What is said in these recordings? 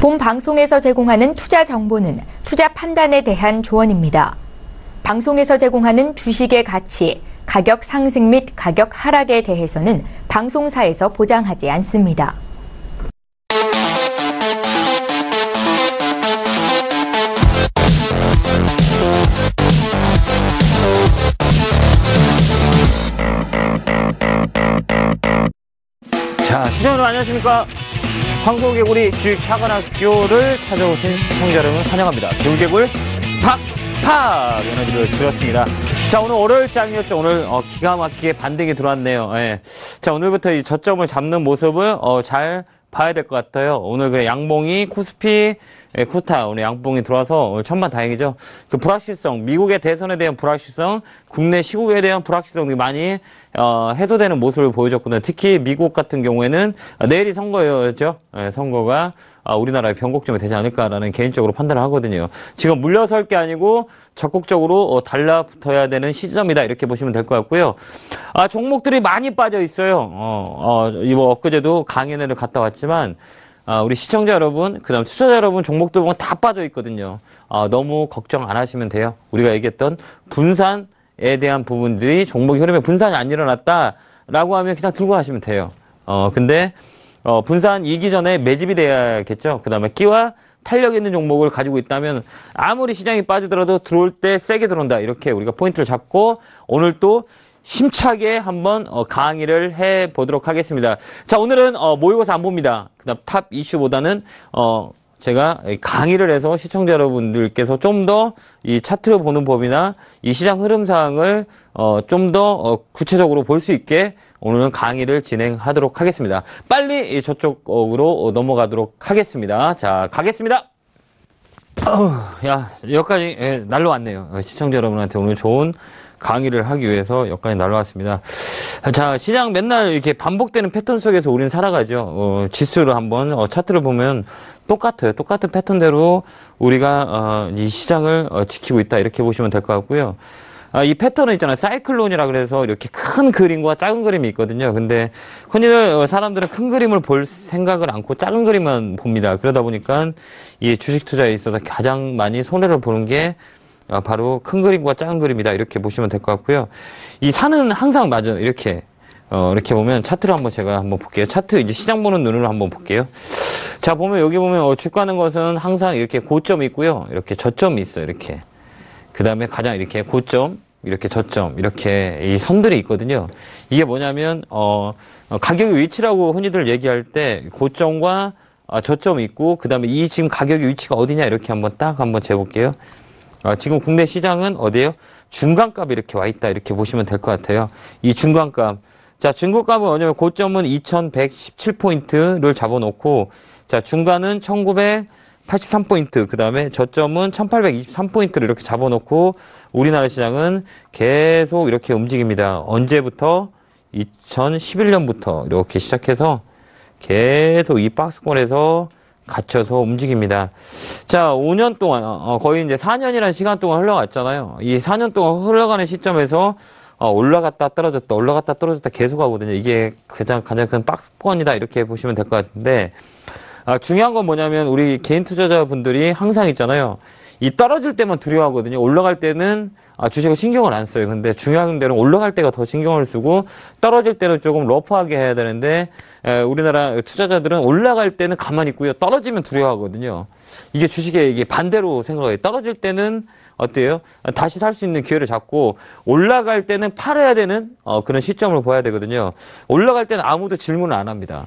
본 방송에서 제공하는 투자 정보는 투자 판단에 대한 조언입니다. 방송에서 제공하는 주식의 가치, 가격 상승 및 가격 하락에 대해서는 방송사에서 보장하지 않습니다. 자, 시청자 여러분 안녕하십니까? 황소개구리 주식사관학교를 찾아오신 시청자 여러분 환영합니다. 개굴개굴 팍팍 에너지를 드렸습니다. 자, 오늘 월요일장이었죠. 오늘 어, 기가 막히게 반등이 들어왔네요. 예. 자, 오늘부터 이 저점을 잡는 모습을 어, 잘 봐야 될 것 같아요. 오늘 그 양봉이 코스피 예, 쿠타 오늘 양봉이 들어와서 오늘 천만 다행이죠. 그 불확실성, 미국의 대선에 대한 불확실성, 국내 시국에 대한 불확실성이 많이 어, 해소되는 모습을 보여줬거든요. 특히 미국 같은 경우에는 내일이 선거였죠. 예, 선거가 아, 우리나라의 변곡점이 되지 않을까라는 개인적으로 판단을 하거든요. 지금 물러설 게 아니고 적극적으로 어, 달라붙어야 되는 시점이다 이렇게 보시면 될 것 같고요. 아, 종목들이 많이 빠져 있어요. 어, 어, 이번 엊그제도 강연회를 갔다 왔지만 아, 우리 시청자 여러분, 그 다음 투자자 여러분 종목들 보면 다 빠져 있거든요. 아, 너무 걱정 안 하시면 돼요. 우리가 얘기했던 분산에 대한 부분들이 종목의 흐름에 분산이 안 일어났다라고 하면 그냥 들고 가시면 돼요. 어, 근데, 어, 분산 이기 전에 매집이 돼야겠죠. 그 다음에 끼와 탄력 있는 종목을 가지고 있다면 아무리 시장이 빠지더라도 들어올 때 세게 들어온다. 이렇게 우리가 포인트를 잡고 오늘 또 힘차게 한번 어, 강의를 해 보도록 하겠습니다. 자, 오늘은 어, 모의고사 안 봅니다. 그다음 top 이슈보다는 어, 제가 강의를 해서 시청자 여러분들께서 좀 더 이 차트를 보는 법이나 이 시장 흐름 사항을 어, 좀더 어, 구체적으로 볼 수 있게 오늘은 강의를 진행하도록 하겠습니다. 빨리 저쪽으로 넘어가도록 하겠습니다. 자, 가겠습니다. 야, 여기까지 예, 날로 왔네요. 시청자 여러분한테 오늘 좋은 강의를 하기 위해서 여기까지 날라왔습니다. 자, 시장 맨날 이렇게 반복되는 패턴 속에서 우리는 살아가죠. 어, 지수를 한번 어, 차트를 보면 똑같아요. 똑같은 패턴대로 우리가 어, 이 시장을 어, 지키고 있다 이렇게 보시면 될 것 같고요. 아, 이 패턴은 있잖아요. 사이클론이라 그래서 이렇게 큰 그림과 작은 그림이 있거든요. 근데 흔히들 어, 사람들은 큰 그림을 볼 생각을 않고 작은 그림만 봅니다. 그러다 보니까 이 주식 투자에 있어서 가장 많이 손해를 보는 게 아, 바로 큰 그림과 작은 그림이다 이렇게 보시면 될 것 같고요. 이 산은 항상 맞아 이렇게 어, 이렇게 보면 차트를 한번 제가 한번 볼게요. 차트 이제 시장 보는 눈으로 한번 볼게요. 자 보면 여기 보면 어, 주가는 것은 항상 이렇게 고점이 있고요. 이렇게 저점이 있어요. 이렇게 그 다음에 가장 이렇게 고점 이렇게 저점 이렇게 이 선들이 있거든요. 이게 뭐냐면 어, 어 가격의 위치라고 흔히들 얘기할 때 고점과 아, 저점이 있고 그 다음에 이 지금 가격의 위치가 어디냐 이렇게 한번 딱 한번 재볼게요. 아, 지금 국내 시장은 어디에요? 중간값 이렇게 와 있다 이렇게 보시면 될 것 같아요. 이 중간값. 자, 중고값은 뭐냐면 고점은 2117포인트를 잡아놓고 자, 중간은 1983포인트, 그 다음에 저점은 1823포인트를 이렇게 잡아놓고 우리나라 시장은 계속 이렇게 움직입니다. 언제부터? 2011년부터 이렇게 시작해서 계속 이 박스권에서 갇혀서 움직입니다. 자, 5년 동안, 어, 거의 이제 4년이라는 시간 동안 흘러갔잖아요. 이 4년 동안 흘러가는 시점에서 어, 올라갔다 떨어졌다, 올라갔다 떨어졌다 계속 하거든요. 이게 가장, 가장 큰 박스권이다. 이렇게 보시면 될 것 같은데, 아, 중요한 건 뭐냐면, 우리 개인 투자자분들이 항상 있잖아요. 이 떨어질 때만 두려워하거든요. 올라갈 때는 아, 주식을 신경을 안 써요. 근데 중요한 데는 올라갈 때가 더 신경을 쓰고 떨어질 때는 조금 러프하게 해야 되는데 에, 우리나라 투자자들은 올라갈 때는 가만히 있고요. 떨어지면 두려워하거든요. 이게 주식에 이게 반대로 생각해요. 떨어질 때는 어때요? 다시 살 수 있는 기회를 잡고 올라갈 때는 팔아야 되는 어, 그런 시점을 봐야 되거든요. 올라갈 때는 아무도 질문을 안 합니다.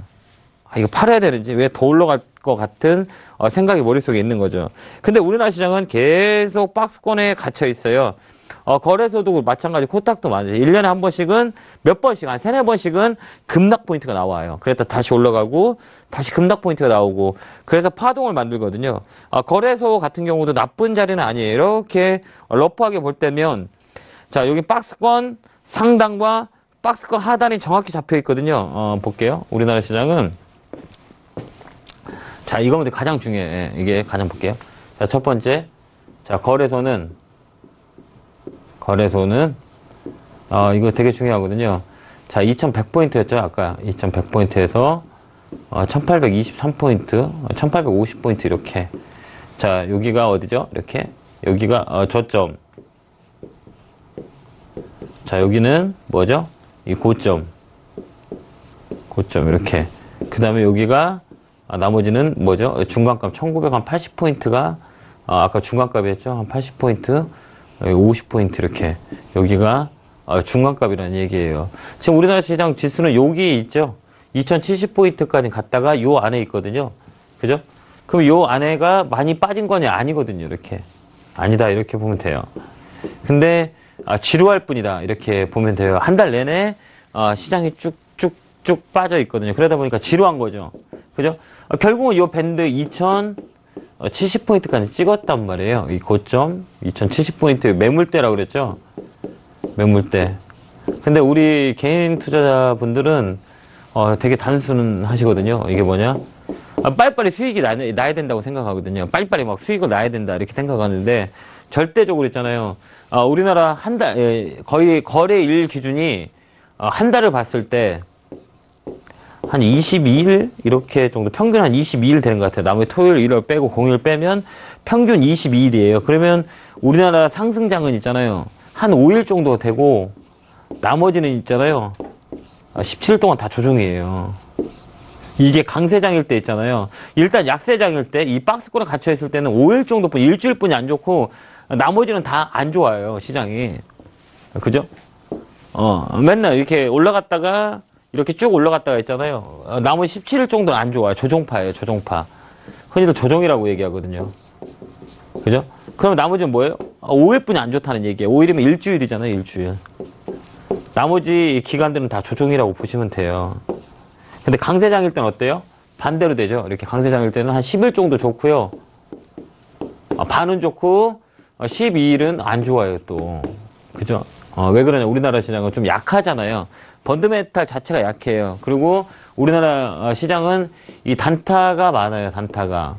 아, 이거 팔아야 되는지 왜 더 올라갈 것 같은 어, 생각이 머릿속에 있는 거죠. 근데 우리나라 시장은 계속 박스권에 갇혀 있어요. 어, 거래소도 마찬가지 코스닥도 맞아요. 1년에 한 번씩은 몇 번씩, 한 세네 번씩은 급락 포인트가 나와요. 그랬다 다시 올라가고, 다시 급락 포인트가 나오고, 그래서 파동을 만들거든요. 어, 거래소 같은 경우도 나쁜 자리는 아니에요. 이렇게 러프하게 볼 때면, 자, 여기 박스권 상단과 박스권 하단이 정확히 잡혀 있거든요. 어, 볼게요. 우리나라 시장은. 자, 이거면 가장 중요해. 이게 가장 볼게요. 자, 첫 번째. 자, 거래소는 거래소는 어, 이거 되게 중요하거든요. 자, 2100포인트였죠. 아까 2100포인트에서 어, 1823포인트, 1850포인트 이렇게. 자, 여기가 어디죠? 이렇게. 여기가 어, 저점. 자, 여기는 뭐죠? 이 고점. 고점 이렇게. 그 다음에 여기가 아, 나머지는 뭐죠? 중간값 1980포인트가 아, 아까 중간값이었죠? 한 80포인트, 50포인트 이렇게. 여기가 아, 중간값이라는 얘기예요. 지금 우리나라 시장 지수는 여기 있죠? 2070포인트까지 갔다가 요 안에 있거든요. 그죠? 그럼 요 안에가 많이 빠진 거냐? 아니거든요. 이렇게. 아니다. 이렇게 보면 돼요. 근데 아, 지루할 뿐이다. 이렇게 보면 돼요. 한 달 내내 아, 시장이 쭉쭉쭉 빠져 있거든요. 그러다 보니까 지루한 거죠. 그죠? 아, 결국은 요 밴드 2070포인트까지 찍었단 말이에요. 이 고점 2070포인트 매물대라고 그랬죠. 매물대. 근데 우리 개인 투자자분들은 어, 되게 단순하시거든요. 이게 뭐냐? 아, 빨리빨리 수익이 나, 나야 된다고 생각하거든요. 빨리빨리 막 수익을 나야 된다 이렇게 생각하는데 절대적으로 있잖아요. 아, 우리나라 한 달, 예, 거의 거래일 기준이 어, 한 달을 봤을 때 한 22일 이렇게 정도 평균 한 22일 되는 것 같아요. 나머지 토요일, 일요일 빼고 공휴일 빼면 평균 22일이에요. 그러면 우리나라 상승장은 있잖아요. 한 5일 정도 되고 나머지는 있잖아요. 17일 동안 다 조정이에요. 이게 강세장일 때 있잖아요. 일단 약세장일 때 이 박스권에 갇혀 있을 때는 5일 정도뿐 일주일뿐이 안 좋고 나머지는 다 안 좋아요 시장이 그죠? 어 맨날 이렇게 올라갔다가 이렇게 쭉 올라갔다가 있잖아요. 어, 나머지 17일 정도는 안 좋아요. 조종파예요 조종파. 흔히들 조종이라고 얘기하거든요. 그죠? 그럼 나머지는 뭐예요? 5일뿐이 안 좋다는 얘기예요. 5일이면 일주일이잖아요 일주일. 나머지 기간들은 다 조종이라고 보시면 돼요. 근데 강세장일 때는 어때요? 반대로 되죠. 이렇게 강세장일 때는 한 10일 정도 좋고요. 아, 반은 좋고 12일은 안 좋아요 또. 그죠? 어, 왜 그러냐? 우리나라 시장은 좀 약하잖아요. 번드메탈 자체가 약해요. 그리고 우리나라 어, 시장은 이 단타가 많아요. 단타가.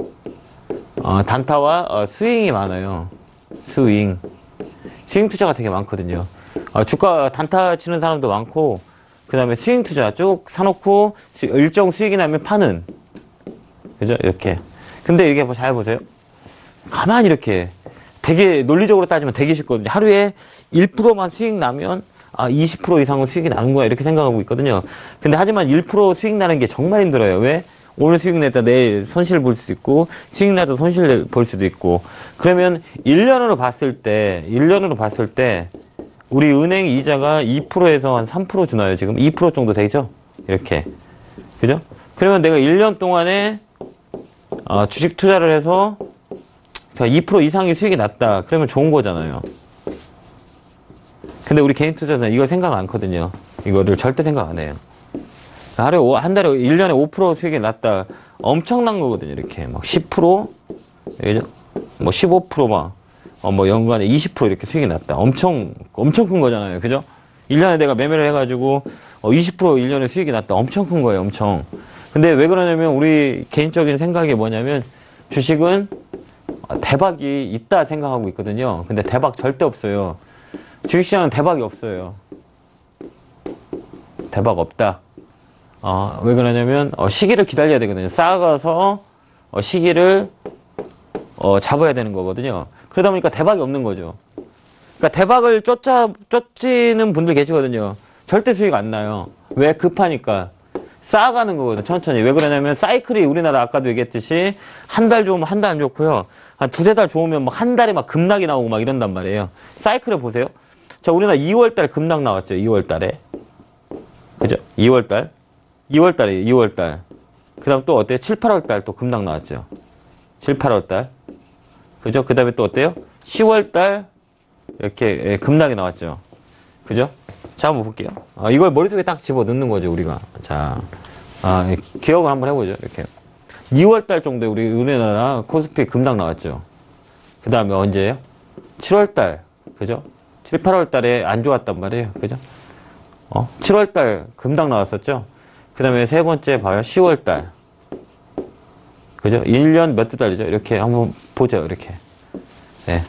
어, 단타와 어, 스윙이 많아요. 스윙. 스윙 투자가 되게 많거든요. 어, 주가 단타 치는 사람도 많고, 그 다음에 스윙 투자 쭉 사놓고 수- 일정 수익이 나면 파는. 그죠? 이렇게. 근데 이게 뭐 잘 보세요. 가만히 이렇게 되게 논리적으로 따지면 되게 쉽거든요. 하루에 1%만 수익 나면 아, 20% 이상은 수익이 나는 거야. 이렇게 생각하고 있거든요. 근데 하지만 1% 수익 나는 게 정말 힘들어요. 왜? 오늘 수익 냈다 내일 손실 볼수 있고 수익 나도 손실 볼 수도 있고 그러면 1년으로 봤을 때 1년으로 봤을 때 우리 은행 이자가 2%에서 한 3% 주나요, 지금? 2% 정도 되죠? 이렇게. 그죠? 그러면 내가 1년 동안에, 어, 주식 투자를 해서, 2% 이상의 수익이 났다. 그러면 좋은 거잖아요. 근데 우리 개인 투자자는 이거 생각 안 하거든요. 이거를 절대 생각 안 해요. 하루에, 오- 한 달에, 1년에 5% 수익이 났다. 엄청난 거거든요, 이렇게. 막 10%? 그죠? 뭐15% 막. 어, 뭐 연간에 20% 이렇게 수익이 났다. 엄청, 엄청 큰 거잖아요. 그죠? 1년에 내가 매매를 해가지고, 어, 20% 1년에 수익이 났다. 엄청 큰 거예요. 엄청. 근데 왜 그러냐면, 우리 개인적인 생각이 뭐냐면, 주식은 어, 대박이 있다 생각하고 있거든요. 근데 대박 절대 없어요. 주식시장은 대박이 없어요. 대박 없다. 어, 왜 그러냐면, 어, 시기를 기다려야 되거든요. 쌓아가서, 어, 시기를, 어, 잡아야 되는 거거든요. 그러다 보니까 대박이 없는 거죠. 그러니까 대박을 쫓아, 쫓지는 분들 계시거든요. 절대 수익 안 나요. 왜? 급하니까. 쌓아가는 거거든요. 천천히. 왜 그러냐면 사이클이 우리나라 아까도 얘기했듯이 한 달 좋으면 한 달 안 좋고요. 한 두세 달 좋으면 막 한 달에 막 급락이 나오고 막 이런단 말이에요. 사이클을 보세요. 자, 우리나라 2월 달 급락 나왔죠. 2월 달에. 그죠? 2월 달. 2월 달에 2월 달. 그 다음 또 어때요? 7, 8월 달 또 급락 나왔죠. 7, 8월 달. 그죠? 그 다음에 또 어때요? 10월 달 이렇게 예, 급락이 나왔죠. 그죠? 자, 한번 볼게요. 아, 이걸 머릿속에 딱 집어 넣는 거죠, 우리가. 자, 아, 예, 기억을 한번 해보죠, 이렇게. 2월 달 정도에 우리 우리나라 코스피 급락 나왔죠. 그 다음에 언제예요? 7월 달. 그죠? 7, 8월 달에 안 좋았단 말이에요. 그죠? 어? 7월 달 급락 나왔었죠? 그 다음에 세 번째 봐요. 10월 달. 그죠? 1년 몇두 달이죠? 이렇게 한번 보죠, 이렇게. 예.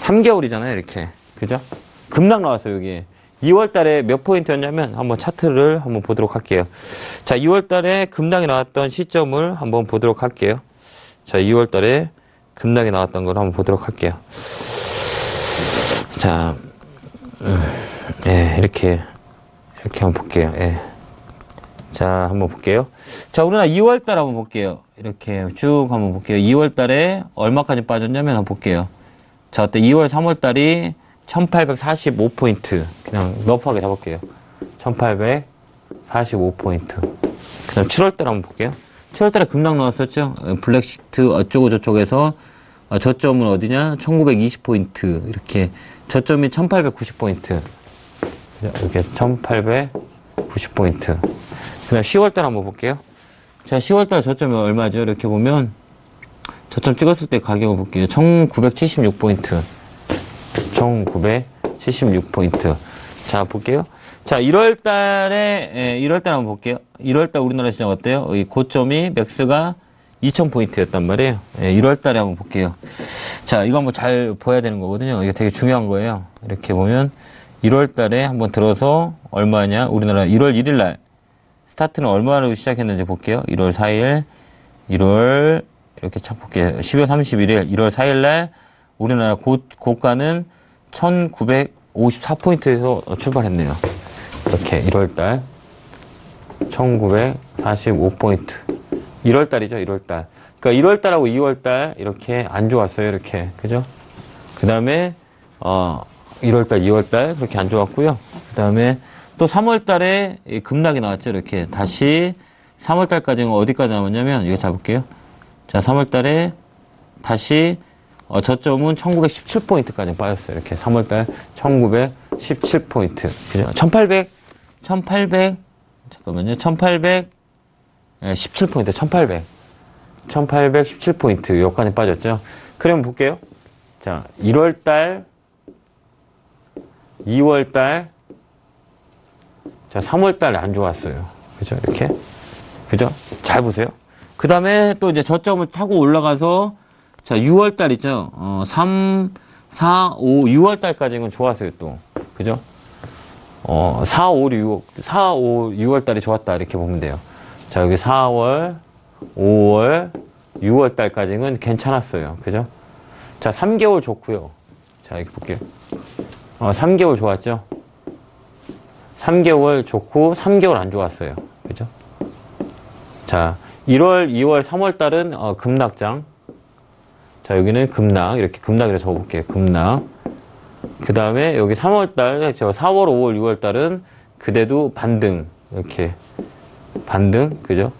3개월이잖아요, 이렇게. 그죠? 급락 나왔어요, 여기. 2월 달에 몇 포인트였냐면 한번 차트를 한번 보도록 할게요. 자, 2월 달에 급락이 나왔던 시점을 한번 보도록 할게요. 자, 2월 달에 급락이 나왔던 걸 한번 보도록 할게요. 자, 음, 예, 이렇게, 이렇게 한번 볼게요. 예. 자, 한번 볼게요. 자, 우리나라 2월 달 한번 볼게요. 이렇게 쭉 한번 볼게요. 2월 달에 얼마까지 빠졌냐면 한번 볼게요. 자, 어때? 2월, 3월 달이 1845포인트. 그냥 러프하게 잡을게요. 1845포인트. 그 다음 7월 달 한번 볼게요. 7월 달에 급락 나왔었죠? 어, 블랙시트 어쩌고 저쪽에서 어, 저점은 어디냐? 1920포인트. 이렇게 저점이 1890포인트. 이렇게 1890포인트. 그 다음 10월 달 한번 볼게요. 자, 10월 달 저점이 얼마죠? 이렇게 보면 저점 찍었을 때 가격을 볼게요. 1976포인트. 1976포인트. 자, 볼게요. 자, 1월 달에, 예, 1월 달 한번 볼게요. 1월 달 우리나라 시장 어때요? 이 고점이 맥스가 2000포인트였단 말이에요. 예, 1월 달에 한번 볼게요. 자, 이거 한번 잘 보여야 되는 거거든요. 이게 되게 중요한 거예요. 이렇게 보면 1월 달에 한번 들어서 얼마냐? 우리나라 1월 1일 날 스타트는 얼마로 시작했는지 볼게요. 1월 4일, 1월 이렇게 착 볼게요. 12월 31일, 1월 4일 날 우리나라 고, 고가는 1954포인트에서 출발했네요. 이렇게 1월 달 1945포인트. 1월 달이죠, 1월 달. 그러니까 1월 달하고 2월 달 이렇게 안 좋았어요, 이렇게. 그죠? 그 다음에 어 1월 달, 2월 달 그렇게 안 좋았고요. 그 다음에 또 3월 달에 이 급락이 나왔죠, 이렇게. 다시 3월 달까지는 어디까지 나왔냐면 이거 잡을게요. 자, 3월 달에 다시 어, 저점은 1917포인트까지 빠졌어요. 이렇게 3월달 1917포인트. 그죠? 1800, 1800, 잠깐만요. 1800, 예, 17포인트, 1800. 1817포인트. 여기까지 빠졌죠? 그럼 볼게요. 자, 1월달, 2월달, 자, 3월달 안 좋았어요. 그죠? 이렇게. 그죠? 잘 보세요. 그 다음에 또 이제 저점을 타고 올라가서 자, 6월 달 있죠? 어, 3, 4, 5, 6월 달까지는 좋았어요, 또. 그죠? 어, 4, 5, 6, 4, 5, 6월 달이 좋았다. 이렇게 보면 돼요. 자, 여기 4월, 5월, 6월 달까지는 괜찮았어요. 그죠? 자, 3개월 좋고요. 자, 이렇게 볼게요. 어, 3개월 좋았죠? 3개월 좋고, 3개월 안 좋았어요. 그죠? 자, 1월, 2월, 3월 달은 어, 급락장. 자, 여기는 급락. 이렇게 급락이라 적어볼게요. 급락. 그 다음에 여기 3월 달, 저 4월, 5월, 6월 달은 그대도 반등. 이렇게. 반등. 그죠?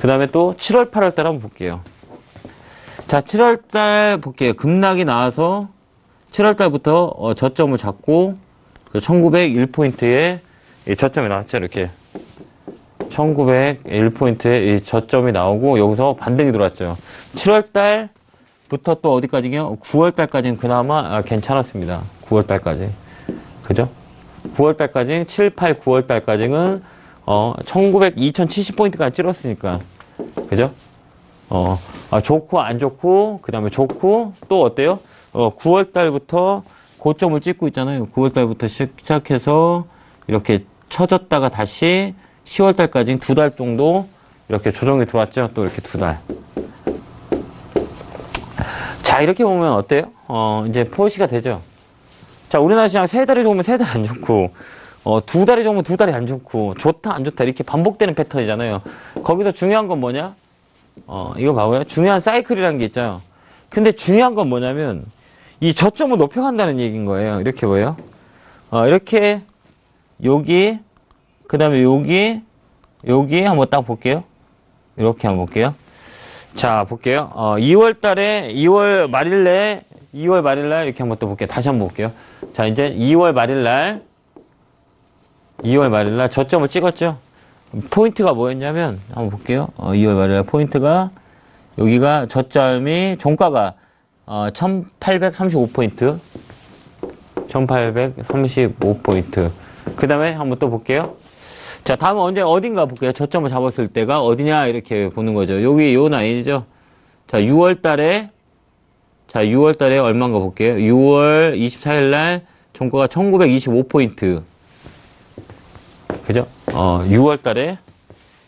그 다음에 또 7월, 8월 달 한번 볼게요. 자, 7월 달 볼게요. 급락이 나와서 7월 달부터 어, 저점을 잡고 1901포인트에 저점이 나왔죠. 이렇게. 1901포인트에 이 저점이 나오고 여기서 반등이 들어왔죠. 7월 달 부터 또 어디까지요? 9월 달까지는 그나마 아, 괜찮았습니다. 9월 달까지. 그죠? 9월 달까지, 7, 8, 9월 달까지는, 어, 1900, 2070포인트까지 찔렀으니까. 그죠? 어, 아, 좋고, 안 좋고, 그 다음에 좋고, 또 어때요? 어, 9월 달부터 고점을 찍고 있잖아요. 9월 달부터 시작해서 이렇게 쳐졌다가 다시 10월 달까지 두 달 정도 이렇게 조정이 들어왔죠. 또 이렇게 두 달. 자, 이렇게 보면 어때요? 어, 이제 포시가 되죠? 자, 우리나라 시장 세 달이 좋으면 세 달이 안 좋고, 어, 두 달이 좋으면 두 달이 안 좋고, 좋다, 안 좋다, 이렇게 반복되는 패턴이잖아요. 거기서 중요한 건 뭐냐? 어, 이거 봐봐요. 중요한 사이클이라는 게 있잖아요. 근데 중요한 건 뭐냐면, 이 저점을 높여간다는 얘기인 거예요. 이렇게 뭐예요? 어, 이렇게, 여기, 그 다음에 여기, 여기 한번 딱 볼게요. 이렇게 한번 볼게요. 자, 볼게요. 어, 2월 달에, 2월 말일 날, 2월 말일 날 이렇게 한번 또 볼게요. 다시 한번 볼게요. 자, 이제 2월 말일 날, 2월 말일 날 저점을 찍었죠? 포인트가 뭐였냐면, 한번 볼게요. 어, 2월 말일 날 포인트가, 여기가 저점이, 종가가, 어, 1835포인트. 1835포인트. 그 다음에 한번 또 볼게요. 자, 다음은 언제 어딘가 볼게요. 저점을 잡았을 때가 어디냐 이렇게 보는 거죠. 여기 요 라인이죠. 자, 6월 달에 자, 6월 달에 얼마인가 볼게요. 6월 24일 날 종가가 1925포인트. 그죠? 어, 6월 달에,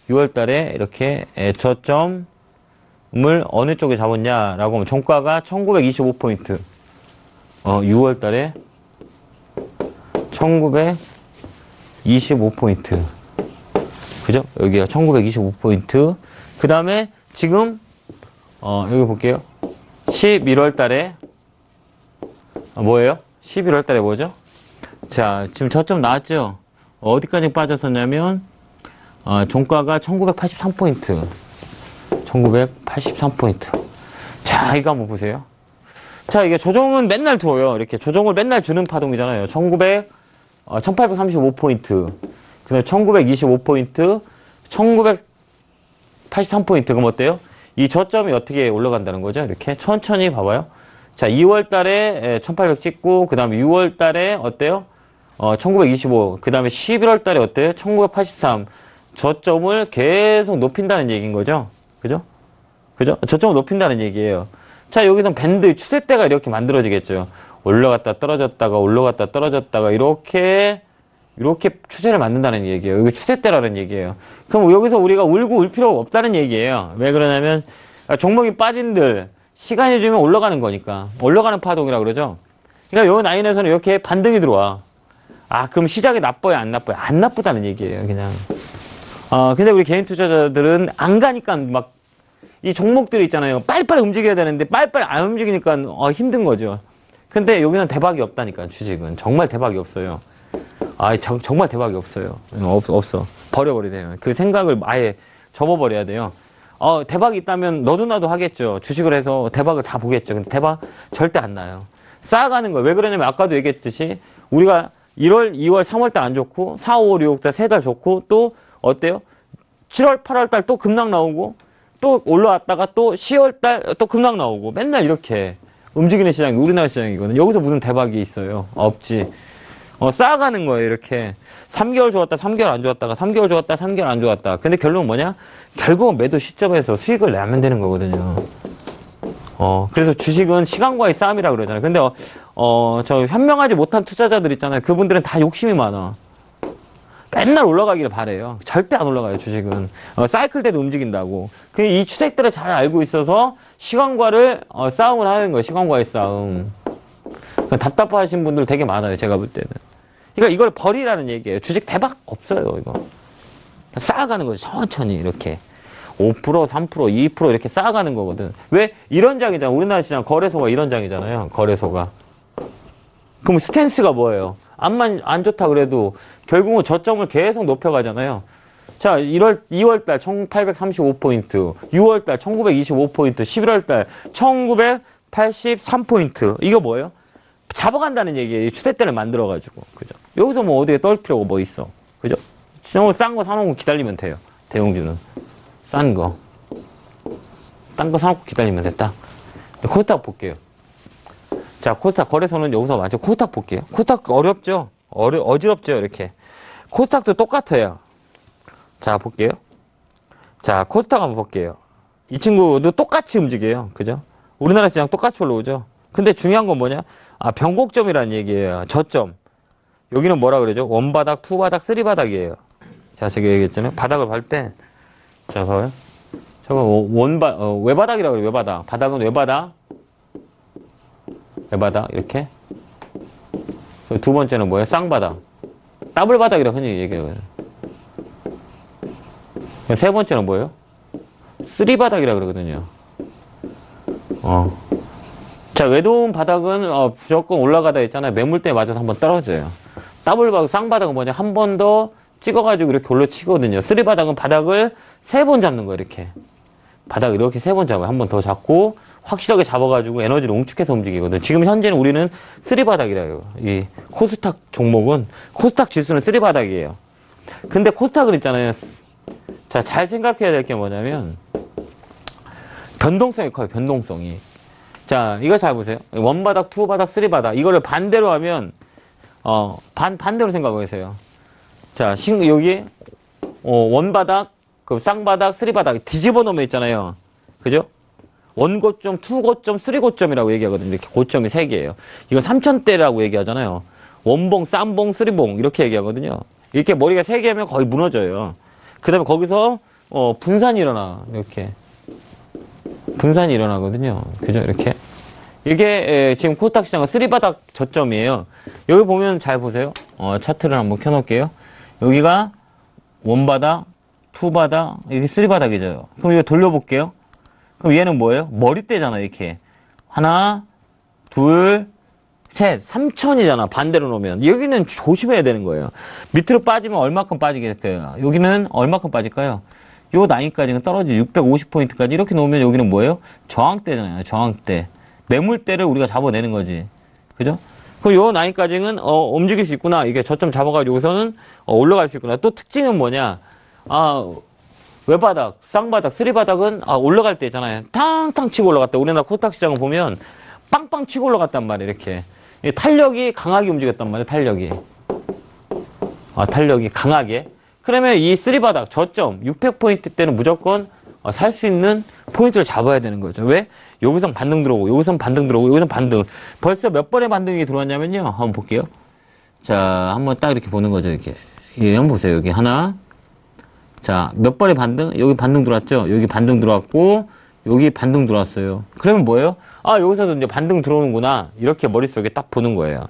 6월 달에 이렇게 에, 저점을 어느 쪽에 잡았냐라고 하면 종가가 1925포인트. 어, 6월 달에 1925포인트. 그죠? 여기가 1925포인트. 그 다음에 지금, 어, 여기 볼게요. 11월 달에, 어, 뭐예요? 11월 달에 뭐죠? 자, 지금 저점 나왔죠? 어디까지 빠졌었냐면, 어, 종가가 1983포인트. 1983포인트. 자, 이거 한번 보세요. 자, 이게 조정은 맨날 들어요. 이렇게 조정을 맨날 주는 파동이잖아요. 1900, 어, 1835포인트. 그 다음에 1925포인트, 1983포인트. 그럼 어때요? 이 저점이 어떻게 올라간다는 거죠? 이렇게 천천히 봐봐요. 자, 2월 달에 1800 찍고, 그 다음에 6월 달에 어때요? 어, 1925. 그 다음에 11월 달에 어때요? 1983. 저점을 계속 높인다는 얘기인 거죠? 그죠? 그죠? 저점을 높인다는 얘기예요. 자, 여기서 밴드 추세대가 이렇게 만들어지겠죠. 올라갔다 떨어졌다가 올라갔다 떨어졌다가 이렇게 이렇게 추세를 만든다는 얘기예요. 이게 추세대라는 얘기예요. 그럼 여기서 우리가 울고 울 필요가 없다는 얘기예요. 왜 그러냐면 아, 종목이 빠진들 시간이 주면 올라가는 거니까 올라가는 파동이라 그러죠. 그러니까 요 라인에서는 이렇게 반등이 들어와. 아 그럼 시작이 나빠요 안 나빠요? 안 나쁘다는 얘기예요. 그냥. 어 근데 우리 개인 투자자들은 안 가니까 막 이 종목들이 있잖아요. 빨리빨리 움직여야 되는데 빨리빨리 안 움직이니까 어, 힘든 거죠. 근데 여기는 대박이 없다니까 주식은 정말 대박이 없어요. 아 정, 정말 대박이 없어요. 없, 없어. 버려버리세요. 그 생각을 아예 접어버려야 돼요. 어, 대박이 있다면 너도 나도 하겠죠. 주식을 해서 대박을 다 보겠죠. 근데 대박 절대 안 나요. 쌓아가는 거예요. 왜 그러냐면 아까도 얘기했듯이 우리가 1월, 2월, 3월 달 안 좋고 4, 5, 6, 6달 세 달 좋고 또 어때요? 7월, 8월 달 또 급락 나오고 또 올라왔다가 또 10월 달 또 급락 나오고 맨날 이렇게 움직이는 시장이 우리나라 시장이거든요. 여기서 무슨 대박이 있어요? 없지. 어, 쌓아가는 거예요, 이렇게. 3개월 좋았다, 3개월 안 좋았다가, 3개월 좋았다, 3개월 안 좋았다. 근데 결론은 뭐냐? 결국은 매도 시점에서 수익을 내면 되는 거거든요. 어, 그래서 주식은 시간과의 싸움이라 그러잖아요. 근데, 어, 어, 저 현명하지 못한 투자자들 있잖아요. 그분들은 다 욕심이 많아. 맨날 올라가기를 바래요. 절대 안 올라가요, 주식은. 어, 사이클 때도 움직인다고. 그 이 추세들을 잘 알고 있어서 시간과를 어, 싸움을 하는 거예요. 시간과의 싸움. 그 답답하신 분들 되게 많아요. 제가 볼 때는. 그러니까 이걸 버리라는 얘기예요. 주식 대박 없어요, 이거. 쌓아가는 거죠. 천천히 이렇게. 5%, 3%, 2% 이렇게 쌓아가는 거거든. 왜? 이런 장이잖아. 우리나라 시장 거래소가 이런 장이잖아요. 거래소가. 그럼 스탠스가 뭐예요? 안만 안 좋다 그래도 결국은 저점을 계속 높여가잖아요. 자, 1월, 2월달 1835포인트, 6월달 1925포인트, 11월달 1983포인트. 이거 뭐예요? 잡아간다는 얘기예요. 추세대를 만들어가지고. 그죠? 여기서 뭐 어디에 떨 필요가 뭐 있어. 그죠? 싼 거 사놓고 기다리면 돼요. 대용주는. 싼 거. 딴 거 사놓고 기다리면 됐다. 코스닥 볼게요. 자, 코스닥 거래소는 여기서 맞죠? 코스닥 볼게요. 코스닥 어렵죠? 어려, 어지럽죠? 이렇게. 코스닥도 똑같아요. 자, 볼게요. 자, 코스닥 한번 볼게요. 이 친구도 똑같이 움직여요. 그죠? 우리나라 시장 똑같이 올라오죠? 근데 중요한 건 뭐냐? 아, 변곡점이라는 얘기예요. 저점. 여기는 뭐라 그러죠? 원바닥, 투바닥, 쓰리바닥이에요. 자, 제가 얘기했잖아요. 바닥을 밟을 때. 자, 봐요. 저거 원바, 어, 외바닥이라고 그래요. 외바닥. 바닥은 외바닥. 외바닥. 이렇게. 두 번째는 뭐예요? 쌍바닥. 더블 바닥이라고 흔히 얘기해요. 세 번째는 뭐예요? three 바닥이라 그러거든요. 어. 자, 외바닥은 어, 무조건 올라가다 있잖아요. 매물대 맞아서 한번 떨어져요. 더블 바닥, 쌍바닥은 뭐냐? 한 번 더 찍어가지고 이렇게 올려 치거든요. three 바닥은 바닥을 세 번 잡는 거예요, 이렇게. 바닥 이렇게 세 번 잡아요. 한 번 더 잡고 확실하게 잡아가지고 에너지를 응축해서 움직이거든요. 지금 현재는 우리는 three바닥이라요. 이 코스닥 종목은 코스닥 지수는 three바닥이에요. 근데 코스닥은 있잖아요. 자, 잘 생각해야 될 게 뭐냐면 변동성이 커요. 변동성이. 자, 이거 잘 보세요. one바닥, two바닥, three바닥. 이거를 반대로 하면 어, 반 반대로 생각해 보세요. 자, 신 여기 어, one바닥, 그 쌍바닥, three바닥 뒤집어 놓으면 있잖아요. 그죠? 원고점, 투고점, 쓰리고점이라고 얘기하거든요. 이렇게 고점이 세 개예요. 이거 3천대라고 얘기하잖아요. 원봉, 쌈봉, 쓰리봉 이렇게 얘기하거든요. 이렇게 머리가 세 개면 거의 무너져요. 그 다음에 거기서 어, 분산이 일어나 이렇게 분산이 일어나거든요. 그죠? 이렇게 이게 에, 지금 코스닥 시장은 쓰리바닥 저점이에요. 여기 보면 잘 보세요. 어, 차트를 한번 켜놓을게요. 여기가 원바닥, 투바닥, 이게 쓰리바닥이죠. 그럼 이거 돌려볼게요. 그럼 얘는 뭐예요? 머리대잖아, 이렇게. 하나, 둘, 셋, 3천이잖아. 반대로 놓으면. 여기는 조심해야 되는 거예요. 밑으로 빠지면 얼마큼 빠지겠어요? 여기는 얼마큼 빠질까요? 요 라인까지는 떨어지 650포인트까지 이렇게 놓으면 여기는 뭐예요? 저항대잖아요. 저항대. 매물대를 우리가 잡아내는 거지. 그죠? 그럼 요 라인까지는 어, 움직일 수 있구나. 이게 저점 잡아가지고 여기서는 어, 올라갈 수 있구나. 또 특징은 뭐냐? 아, 외바닥, 쌍바닥, 쓰리바닥은 아, 올라갈 때 있잖아요. 탕탕 치고 올라갔다. 우리나라 코스닥 시장을 보면 빵빵 치고 올라갔단 말이에요. 이렇게. 이 탄력이 강하게 움직였단 말이에요. 탄력이. 아, 탄력이 강하게. 그러면 이 쓰리바닥 저점 600포인트 때는 무조건 어, 살 수 있는 포인트를 잡아야 되는 거죠. 왜? 여기선 반등 들어오고, 여기선 반등 들어오고, 여기선 반등. 벌써 몇 번의 반등이 들어왔냐면요. 한번 볼게요. 자, 한번 딱 이렇게 보는 거죠. 이렇게. 예, 한번 보세요. 여기 하나. 자, 몇 번의 반등? 여기 반등 들어왔죠? 여기 반등 들어왔고, 여기 반등 들어왔어요. 그러면 뭐예요? 아, 여기서도 이제 반등 들어오는구나. 이렇게 머릿속에 딱 보는 거예요.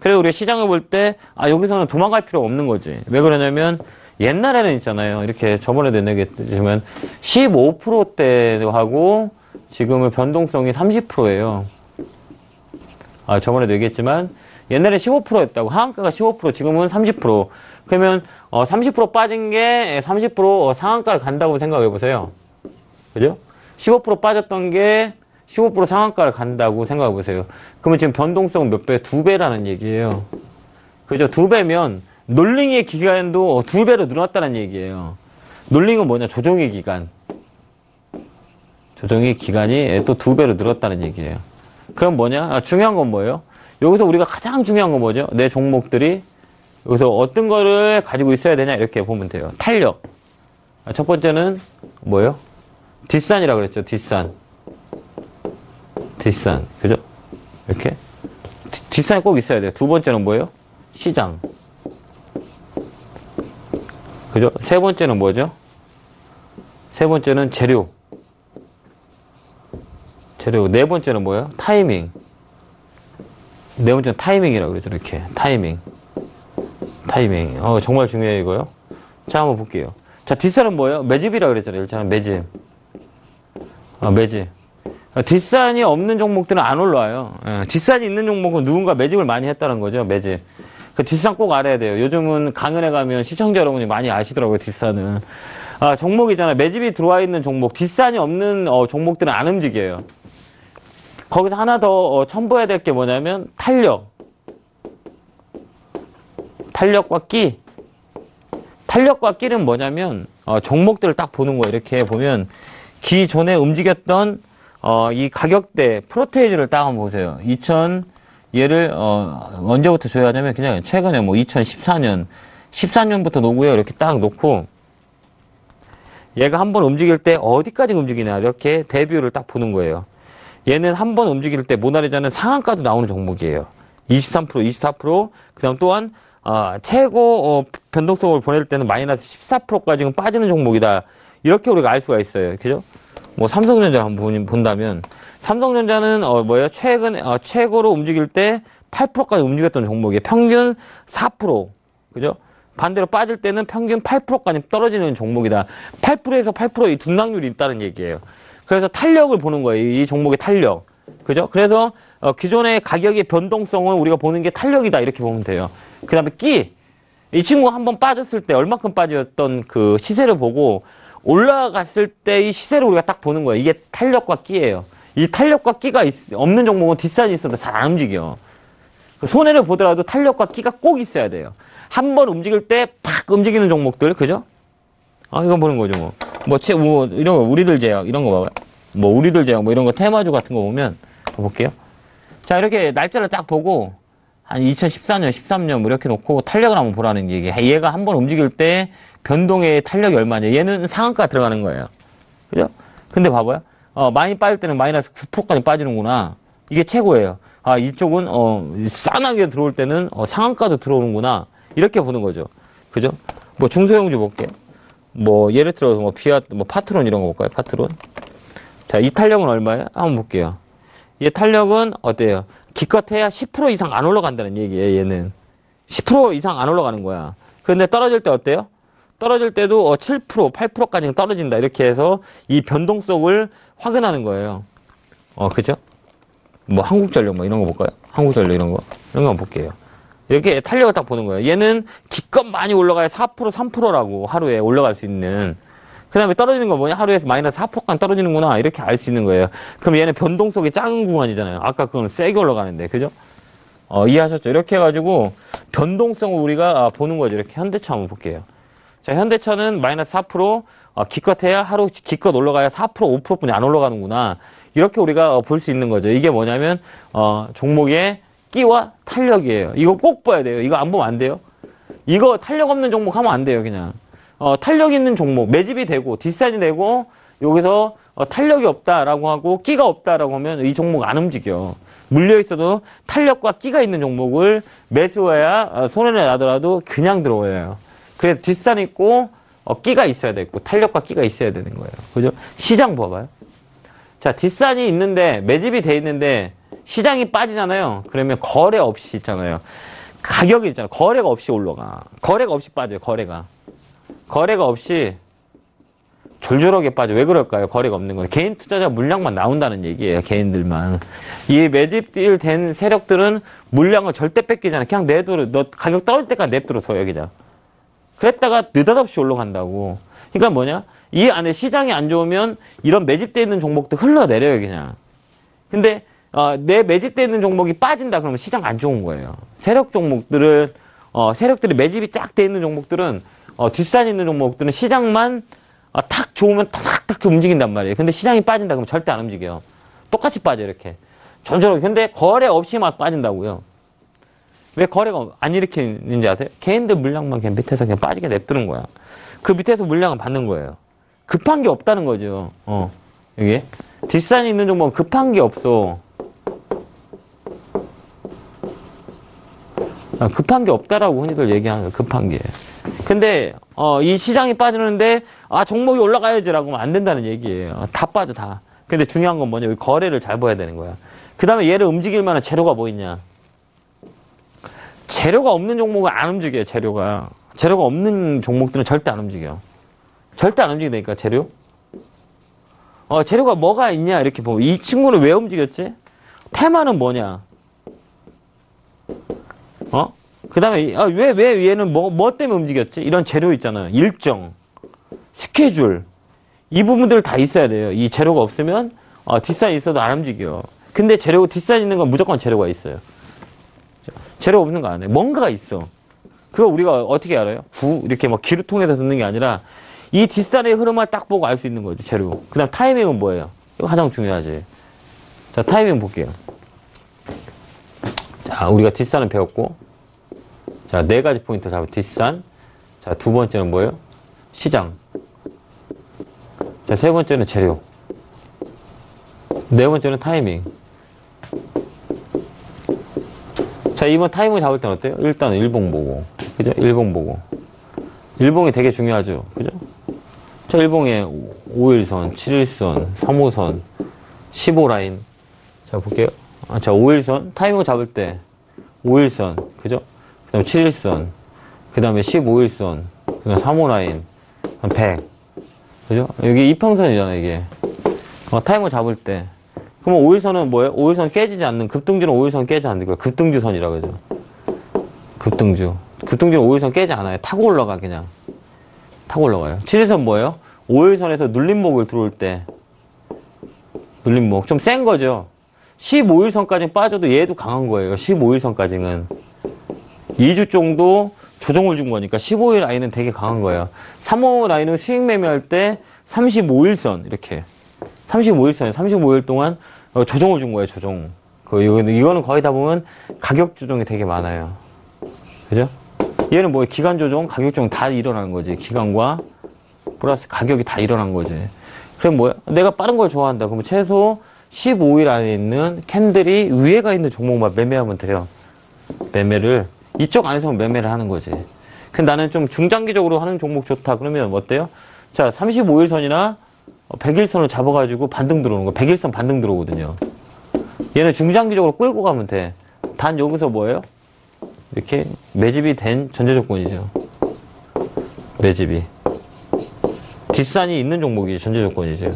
그래서 우리가 시장을 볼 때, 아, 여기서는 도망갈 필요가 없는 거지. 왜 그러냐면, 옛날에는 있잖아요. 이렇게 저번에도 얘기했지만, 15%대도 하고, 지금은 변동성이 30%예요. 아, 저번에도 얘기했지만, 옛날에 15%였다고. 하한가가 15%, 지금은 30%. 그러면, 어, 30% 빠진 게 30% 상한가를 간다고 생각해 보세요. 그죠? 15% 빠졌던 게 15% 상한가를 간다고 생각해 보세요. 그러면 지금 변동성은 몇 배? 두 배라는 얘기예요. 그죠? 두 배면 놀링의 기간도 두 배로 늘어났다는 얘기예요. 놀링은 뭐냐? 조정의 기간. 조정의 기간이 또 두 배로 늘었다는 얘기예요. 그럼 뭐냐? 아, 중요한 건 뭐예요? 여기서 우리가 가장 중요한 건 뭐죠? 내 종목들이 여기서 어떤 거를 가지고 있어야 되냐? 이렇게 보면 돼요. 탄력. 아, 첫 번째는 뭐예요? 뒷산이라고 그랬죠. 뒷산. 뒷산. 그죠? 이렇게. 뒷- 뒷산이 꼭 있어야 돼요. 두 번째는 뭐예요? 시장. 그죠? 세 번째는 뭐죠? 세 번째는 재료. 재료. 네 번째는 뭐예요? 타이밍. 네 번째는 타이밍이라고 그러죠. 이렇게. 타이밍. 타이밍. 어, 정말 중요해요, 이거요. 자, 한번 볼게요. 자, 뒷산은 뭐예요? 매집이라고 그랬잖아요. 일단은 매집. 아, 매집. 아, 뒷산이 없는 종목들은 안 올라와요. 예, 뒷산이 있는 종목은 누군가 매집을 많이 했다는 거죠, 매집. 그 뒷산 꼭 알아야 돼요. 요즘은 강연에 가면 시청자 여러분이 많이 아시더라고요, 뒷산은. 아, 종목이잖아요. 매집이 들어와 있는 종목, 뒷산이 없는 어, 종목들은 안 움직여요. 거기서 하나 더 어, 첨부해야 될 게 뭐냐면 탄력. 탄력과 끼. 탄력과 끼는 뭐냐면 어, 종목들을 딱 보는 거예요. 이렇게 보면 기존에 움직였던 어, 이 가격대 프로테이즈를 딱 한번 보세요. 2000 얘를 어, 언제부터 줘야 하냐면 그냥 최근에 뭐 2014년 14년부터 놓고요. 이렇게 딱 놓고 얘가 한 번 움직일 때 어디까지 움직이냐 이렇게 대비율을 딱 보는 거예요. 얘는 한 번 움직일 때 모나리자는 상한가도 나오는 종목이에요. 23%, 24%, 그 다음 또한 어, 최고 어, 변동성을 보낼 때는 마이너스 14%까지 빠지는 종목이다. 이렇게 우리가 알 수가 있어요. 그죠? 뭐 삼성전자 한번 본- 본다면 삼성전자는 어 뭐예요? 최근 어, 최고로 움직일 때 8%까지 움직였던 종목이에요. 평균 4%. 그죠? 반대로 빠질 때는 평균 8%까지 떨어지는 종목이다. 8%에서 8%이 등락률이 있다는 얘기예요. 그래서 탄력을 보는 거예요. 이 종목의 탄력. 그죠? 그래서 어, 기존의 가격의 변동성을 우리가 보는 게 탄력이다. 이렇게 보면 돼요. 그 다음에 끼. 이 친구가 한번 빠졌을 때 얼마큼 빠졌던 그 시세를 보고 올라갔을 때 이 시세를 우리가 딱 보는 거예요. 이게 탄력과 끼예요. 이 탄력과 끼가 있- 없는 종목은 뒷산이 있어도 잘 안 움직여. 그 손해를 보더라도 탄력과 끼가 꼭 있어야 돼요. 한 번 움직일 때 팍 움직이는 종목들, 그죠? 아, 이건 보는 거죠, 뭐. 뭐, 채, 뭐, 이런 거, 우리들 제약, 이런 거 봐봐요. 뭐, 우리들 제약, 뭐, 이런 거 테마주 같은 거 보면, 볼게요. 자, 이렇게 날짜를 딱 보고, 한 2014년, 13년, 뭐, 이렇게 놓고 탄력을 한번 보라는 얘기. 얘가 한 번 움직일 때 변동의 탄력이 얼마냐. 얘는 상한가 들어가는 거예요. 그죠? 근데 봐봐요. 어, 많이 빠질 때는 마이너스 9%까지 빠지는구나. 이게 최고예요. 아, 이쪽은, 어, 싸나게 들어올 때는, 어, 상한가도 들어오는구나. 이렇게 보는 거죠. 그죠? 뭐, 중소형주 볼게요. 뭐, 예를 들어서 뭐, 비아트, 뭐, 파트론 이런 거 볼까요? 파트론. 자, 이 탄력은 얼마예요? 한번 볼게요. 얘 탄력은 어때요? 기껏해야 10% 이상 안 올라간다는 얘기예요, 얘는. 10% 이상 안 올라가는 거야. 근데 떨어질 때 어때요? 떨어질 때도 어, 7%, 8%까지 떨어진다. 이렇게 해서 이 변동성을 확인하는 거예요. 어, 그죠? 뭐 한국전력 뭐 이런 거 볼까요? 한국전력 이런 거. 이런 거 한번 볼게요. 이렇게 탄력을 딱 보는 거예요. 얘는 기껏 많이 올라가야 4%, 3%라고 하루에 올라갈 수 있는. 그 다음에 떨어지는 건 뭐냐? 하루에 마이너스 4%까지 떨어지는구나. 이렇게 알 수 있는 거예요. 그럼 얘는 변동속이 작은 구간이잖아요. 아까 그거는 세게 올라가는데. 그죠? 어, 이해하셨죠? 이렇게 해가지고 변동성을 우리가 아, 보는 거죠. 이렇게 현대차 한번 볼게요. 자, 현대차는 마이너스 4%, 어, 기껏해야 하루 기껏 올라가야 4%, 5%뿐이 안 올라가는구나. 이렇게 우리가 어, 볼수 있는 거죠. 이게 뭐냐면, 어, 종목의 끼와 탄력이에요. 이거 꼭 봐야 돼요. 이거 안 보면 안 돼요. 이거 탄력 없는 종목 하면 안 돼요, 그냥. 어, 탄력 있는 종목, 매집이 되고, 뒷산이 되고, 여기서 어, 탄력이 없다라고 하고, 끼가 없다라고 하면 이 종목 안 움직여. 물려 있어도 탄력과 끼가 있는 종목을 매수해야 어, 손해를 나더라도 그냥 들어와요. 그래서 뒷산 있고, 어, 끼가 있어야 되고, 탄력과 끼가 있어야 되는 거예요. 그죠? 시장 봐봐요. 자, 뒷산이 있는데, 매집이 돼 있는데, 시장이 빠지잖아요. 그러면 거래 없이 있잖아요. 가격이 있잖아요. 거래가 없이 올라가. 거래가 없이 빠져요, 거래가. 거래가 없이 졸졸하게 빠져. 왜 그럴까요? 거래가 없는 건. 개인 투자자 물량만 나온다는 얘기예요, 개인들만. 이 매집딜 된 세력들은 물량을 절대 뺏기잖아요. 그냥 내도록, 너 가격 떨어질 때까지 냅두러 둬요, 그냥. 그랬다가 느닷없이 올라간다고. 그러니까 뭐냐? 이 안에 시장이 안 좋으면 이런 매집돼 있는 종목도 흘러내려요, 그냥. 근데 어, 내 매집돼 있는 종목이 빠진다 그러면 시장 안 좋은 거예요. 세력 종목들은 어, 세력들이 매집이 쫙 돼 있는 종목들은 어, 뒷산 있는 종목들은 시장만 어, 탁 좋으면 탁탁 움직인단 말이에요. 근데 시장이 빠진다 그러면 절대 안 움직여요. 똑같이 빠져 이렇게. 전처럼 근데 거래 없이 막 빠진다고요. 왜 거래가 안 일으키는지 아세요? 개인들 물량만 그냥 밑에서 그냥 빠지게 냅두는 거야. 그 밑에서 물량을 받는 거예요. 급한 게 없다는 거죠. 어, 이게 뒷산이 있는 종목은 급한 게 없어. 아, 급한 게 없다라고 흔히들 얘기하는 거예요. 급한 게. 근데 어, 이 시장이 빠지는데 아 종목이 올라가야지라고 하면 안 된다는 얘기예요. 다 빠져 다. 근데 중요한 건 뭐냐? 거래를 잘 봐야 되는 거야. 그 다음에 얘를 움직일 만한 재료가 뭐 있냐? 재료가 없는 종목은 안 움직여요. 재료가. 재료가 없는 종목들은 절대 안 움직여. 절대 안 움직이니까 재료. 어, 재료가 뭐가 있냐 이렇게 보면 이 친구는 왜 움직였지? 테마는 뭐냐? 어? 그 다음에, 아, 왜, 왜 얘는 뭐, 뭐 때문에 움직였지? 이런 재료 있잖아요. 일정, 스케줄. 이 부분들 다 있어야 돼요. 이 재료가 없으면, 어, 뒷산이 있어도 안 움직여. 근데 재료, 뒷산 있는 건 무조건 재료가 있어요. 재료 없는 거 안 해. 뭔가가 있어. 그거 우리가 어떻게 알아요? 구, 이렇게 막 귀를 통해서 듣는 게 아니라, 이 뒷산의 흐름을 딱 보고 알 수 있는 거죠, 재료. 그 다음 타이밍은 뭐예요? 이거 가장 중요하지. 자, 타이밍 볼게요. 자, 우리가 뒷산은 배웠고, 자, 네 가지 포인트 잡을 뒷산. 자, 두 번째는 뭐예요? 시장. 자, 세 번째는 재료. 네 번째는 타이밍. 자, 이번 타이밍 잡을 때는 어때요? 일단은 일봉 보고. 그죠? 일봉 보고. 일봉이 되게 중요하죠. 그죠? 자, 일봉에 5일선, 7일선, 3호선, 15라인. 자, 볼게요. 아, 자, 5일선. 타이밍 잡을 때 5일선. 그죠? 그 다음에 7일선. 그 다음에 15일선. 그 다음에 3호 라인. 100. 그죠? 여기 이평선이잖아, 이게. 어, 타이머 잡을 때. 그러면 5일선은 뭐예요? 5일선 깨지지 않는, 급등주는 5일선 깨지 않는 거야. 급등주선이라 그러죠. 급등주. 급등주는 5일선 깨지 않아요. 타고 올라가, 그냥. 타고 올라가요. 7일선 뭐예요? 5일선에서 눌림목을 들어올 때. 눌림목. 좀 센 거죠. 15일선까지 빠져도 얘도 강한 거예요. 15일선까지는. 2주 정도 조정을 준 거니까 15일 라인은 되게 강한 거예요. 3호 라인은 수익 매매할 때 35일선 이렇게 35일선 35일 동안 어, 조정을 준 거예요. 조정. 그 이거는, 거의 다 보면 가격 조정이 되게 많아요. 그죠? 얘는 뭐 기간 조정, 가격 조정 다 일어나는 거지. 기간과 플러스 가격이 다 일어난 거지. 그럼 뭐야? 내가 빠른 걸 좋아한다. 그러면 최소 15일 안에 있는 캔들이 위에가 있는 종목만 매매하면 돼요. 매매를 이쪽 안에서 매매를 하는 거지. 근데 나는 좀 중장기적으로 하는 종목 좋다. 그러면 어때요? 자, 35일 선이나 100일 선을 잡아가지고 반등 들어오는 거. 100일 선 반등 들어오거든요. 얘는 중장기적으로 끌고 가면 돼. 단 여기서 뭐예요? 이렇게 매집이 된 전제 조건이죠. 매집이. 뒷산이 있는 종목이 전제 조건이죠.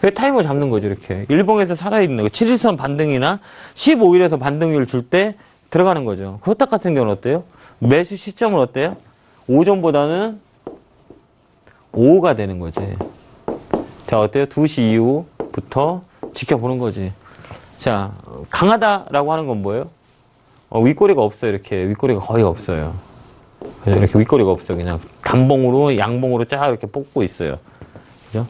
그 타이머 잡는 거죠, 이렇게. 일봉에서 살아있는 거. 7일선 반등이나 15일에서 반등을 줄때 들어가는 거죠. 코딱 같은 경우는 어때요? 매수 시점은 어때요? 오전보다는 오후가 되는 거지. 자, 어때요? 2시 이후부터 지켜보는 거지. 자, 강하다라고 하는 건 뭐예요? 어, 윗꼬리가 없어요, 이렇게. 윗꼬리가 거의 없어요. 이렇게 윗꼬리가 없어. 그냥 단봉으로, 양봉으로 쫙 이렇게 뽑고 있어요. 그죠?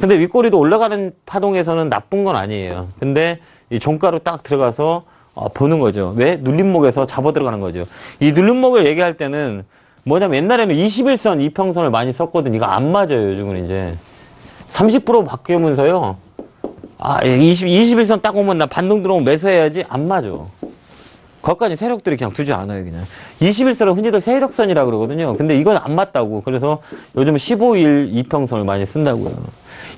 근데 윗꼬리도 올라가는 파동에서는 나쁜 건 아니에요. 근데 이 종가로 딱 들어가서 어, 보는 거죠. 왜? 눌림목에서 잡아 들어가는 거죠. 이 눌림목을 얘기할 때는 뭐냐면 옛날에는 21선, 이평선을 많이 썼거든. 이거 안 맞아요, 요즘은 이제. 30% 바뀌면서요. 아, 20, 21선 딱 오면 나 반동 들어오면 매수해야지. 안 맞아. 거기까지 세력들이 그냥 두지 않아요, 그냥. 21선은 흔히들 세력선이라 그러거든요. 근데 이건 안 맞다고. 그래서 요즘 15일 이평선을 많이 쓴다고요.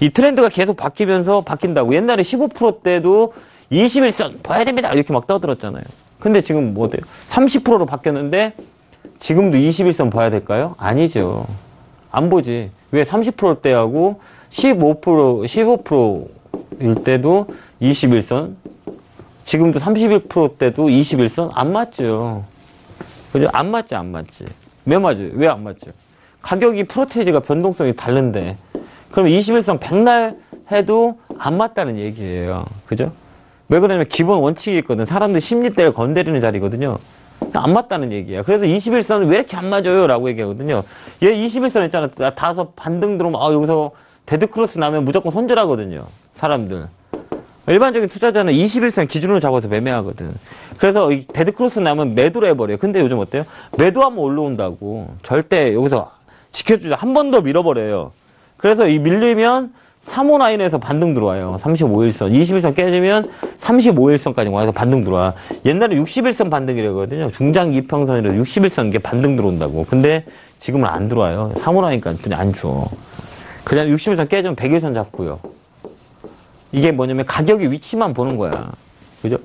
이 트렌드가 계속 바뀌면서 바뀐다고. 옛날에 15%대도 21선 봐야 됩니다. 이렇게 막 떠들었잖아요. 근데 지금 뭐 돼요? 30%로 바뀌었는데 지금도 21선 봐야 될까요? 아니죠. 안 보지. 왜 30%대하고 15% 15%일 때도 21선 지금도 31%대도 21선 안 맞죠. 그죠? 안 맞지, 안 맞지. 왜 맞아요? 왜 안 맞죠? 가격이 프로테이지가 변동성이 다른데. 그럼 20일선 백날 해도 안 맞다는 얘기예요. 그죠? 왜 그러냐면 기본 원칙이 있거든. 사람들 심리대를 건드리는 자리거든요. 안 맞다는 얘기야. 그래서 20일선은 왜 이렇게 안 맞아요? 라고 얘기하거든요. 얘 20일선 있잖아. 다시 반등 들어오면, 아, 여기서 데드크로스 나면 무조건 손절하거든요. 사람들. 일반적인 투자자는 20일선 기준으로 잡아서 매매하거든. 그래서 이 데드크로스 나면 매도를 해버려요. 근데 요즘 어때요? 매도하면 올라온다고. 절대 여기서 지켜주자. 한 번 더 밀어버려요. 그래서 이 밀리면 3호 라인에서 반등 들어와요. 35일선. 21선 깨지면 35일선까지 와서 반등 들어와. 옛날에 61선 반등이라거든요. 중장 이평선이라 61선 이게 반등 들어온다고. 근데 지금은 안 들어와요. 3호 라인까지 안 줘. 그냥 61선 깨지면 100일선 잡고요. 이게 뭐냐면 가격의 위치만 보는 거야. 그죠?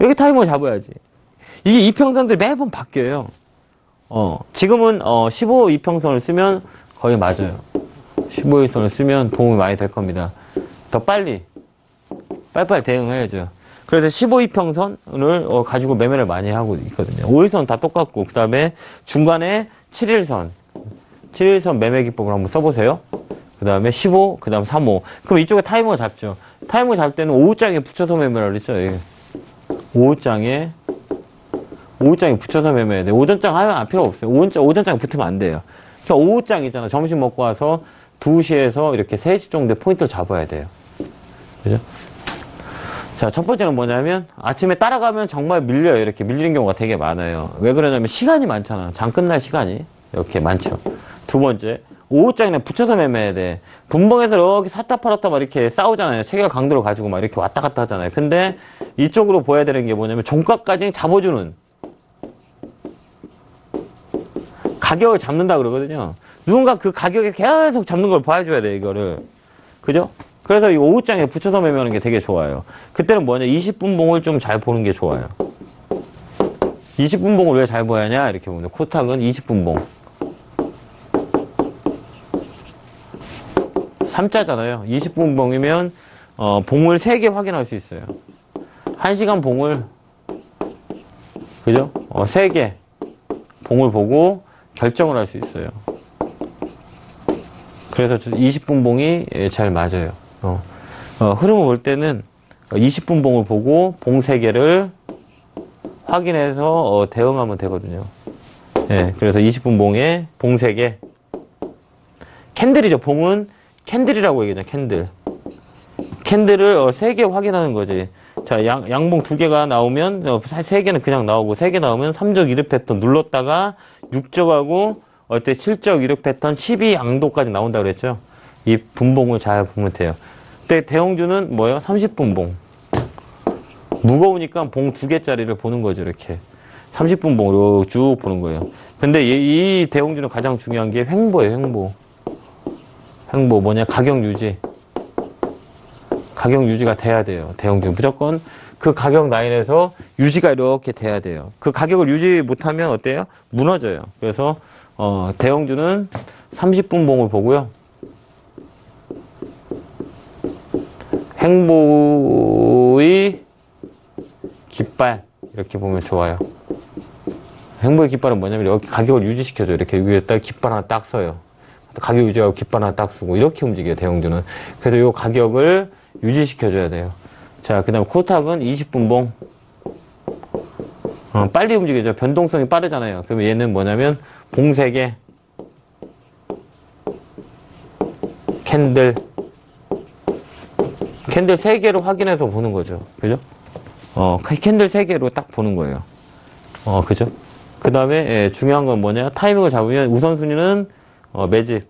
여기 타이머 잡아야지. 이게 이평선들이 매번 바뀌어요. 어, 지금은 어, 15 이평선을 쓰면 거의 맞아요. 15일선을 쓰면 도움이 많이 될 겁니다. 더 빨리, 빨리빨리 대응해야죠. 그래서 15이평선을 어, 가지고 매매를 많이 하고 있거든요. 5일선 다 똑같고, 그 다음에 중간에 7일선. 7일선 매매 기법을 한번 써보세요. 그 다음에 15, 그 다음 35. 그럼 이쪽에 타이머 잡죠. 타이머 잡 때는 5장에 붙여서 매매를 그랬죠. 5장에, 5장에 붙여서 매매해야 돼. 오전장 하면 필요 없어요. 오전장, 오전장에 붙으면 안 돼요. 그러니까 오후장 있잖아. 점심 먹고 와서 2시에서 이렇게 3시 정도에 포인트를 잡아야 돼요. 그죠? 자, 첫 번째는 뭐냐면 아침에 따라가면 정말 밀려요. 이렇게 밀리는 경우가 되게 많아요. 왜 그러냐면 시간이 많잖아. 장 끝날 시간이 이렇게 많죠. 두 번째, 오후장에 붙여서 매매해야 돼. 분봉에서 이렇게 샀다 팔았다 막 이렇게 싸우잖아요. 체결 강도를 가지고 막 이렇게 왔다 갔다 하잖아요. 근데 이쪽으로 보여야 되는 게 뭐냐면 종가까지 잡아주는 가격을 잡는다 그러거든요. 누군가 그 가격에 계속 잡는 걸 봐줘야 돼, 이거를. 그죠? 그래서 이 오후장에 붙여서 매매하는 게 되게 좋아요. 그때는 뭐냐, 20분 봉을 좀 잘 보는 게 좋아요. 20분 봉을 왜잘 봐야 하냐? 이렇게 보면 코탁은 20분 봉. 3자잖아요. 20분 봉이면 어, 봉을 3개 확인할 수 있어요. 1시간 봉을 그죠? 어, 3개 봉을 보고 결정을 할 수 있어요. 그래서 20분 봉이 예, 잘 맞아요. 어. 어, 흐름을 볼 때는 20분 봉을 보고 봉 3개를 확인해서 어, 대응하면 되거든요. 예, 그래서 20분 봉에 봉 3개. 캔들이죠. 봉은 캔들이라고 얘기하죠. 캔들. 캔들을 어, 3개 확인하는 거지. 자, 양, 양봉 2개가 나오면, 어, 3개는 그냥 나오고, 3개 나오면 3적 이륙 패턴 눌렀다가 6적하고, 어때 7적 이륙 패턴 12 양도까지 나온다 그랬죠? 이 분봉을 잘 보면 돼요. 근데 대형주는 뭐예요? 30분 봉. 무거우니까 봉 두 개짜리를 보는 거죠, 이렇게. 30분 봉으로 쭉 보는 거예요. 근데 이, 이 대형주는 가장 중요한 게 횡보예요, 횡보. 횡보 뭐냐? 가격 유지. 가격 유지가 돼야 돼요. 대형주 무조건 그 가격 라인에서 유지가 이렇게 돼야 돼요. 그 가격을 유지 못하면 어때요? 무너져요. 그래서 어, 대형주는 30분 봉을 보고요. 행보의 깃발 이렇게 보면 좋아요. 행보의 깃발은 뭐냐면 여기 가격을 유지시켜줘 이렇게 여기에다 깃발 하나 딱 써요. 가격 유지하고 깃발 하나 딱 쓰고 이렇게 움직여요 대형주는. 그래서 이 가격을 유지시켜줘야 돼요. 자, 그 다음에 코탁은 20분봉. 어, 빨리 움직여져. 변동성이 빠르잖아요. 그러면 얘는 뭐냐면, 봉 3개, 캔들, 캔들 3개로 확인해서 보는 거죠. 그죠? 어, 캔들 3개로 딱 보는 거예요. 어, 그죠? 그 다음에, 예, 중요한 건 뭐냐? 타이밍을 잡으면 우선순위는, 어, 매집,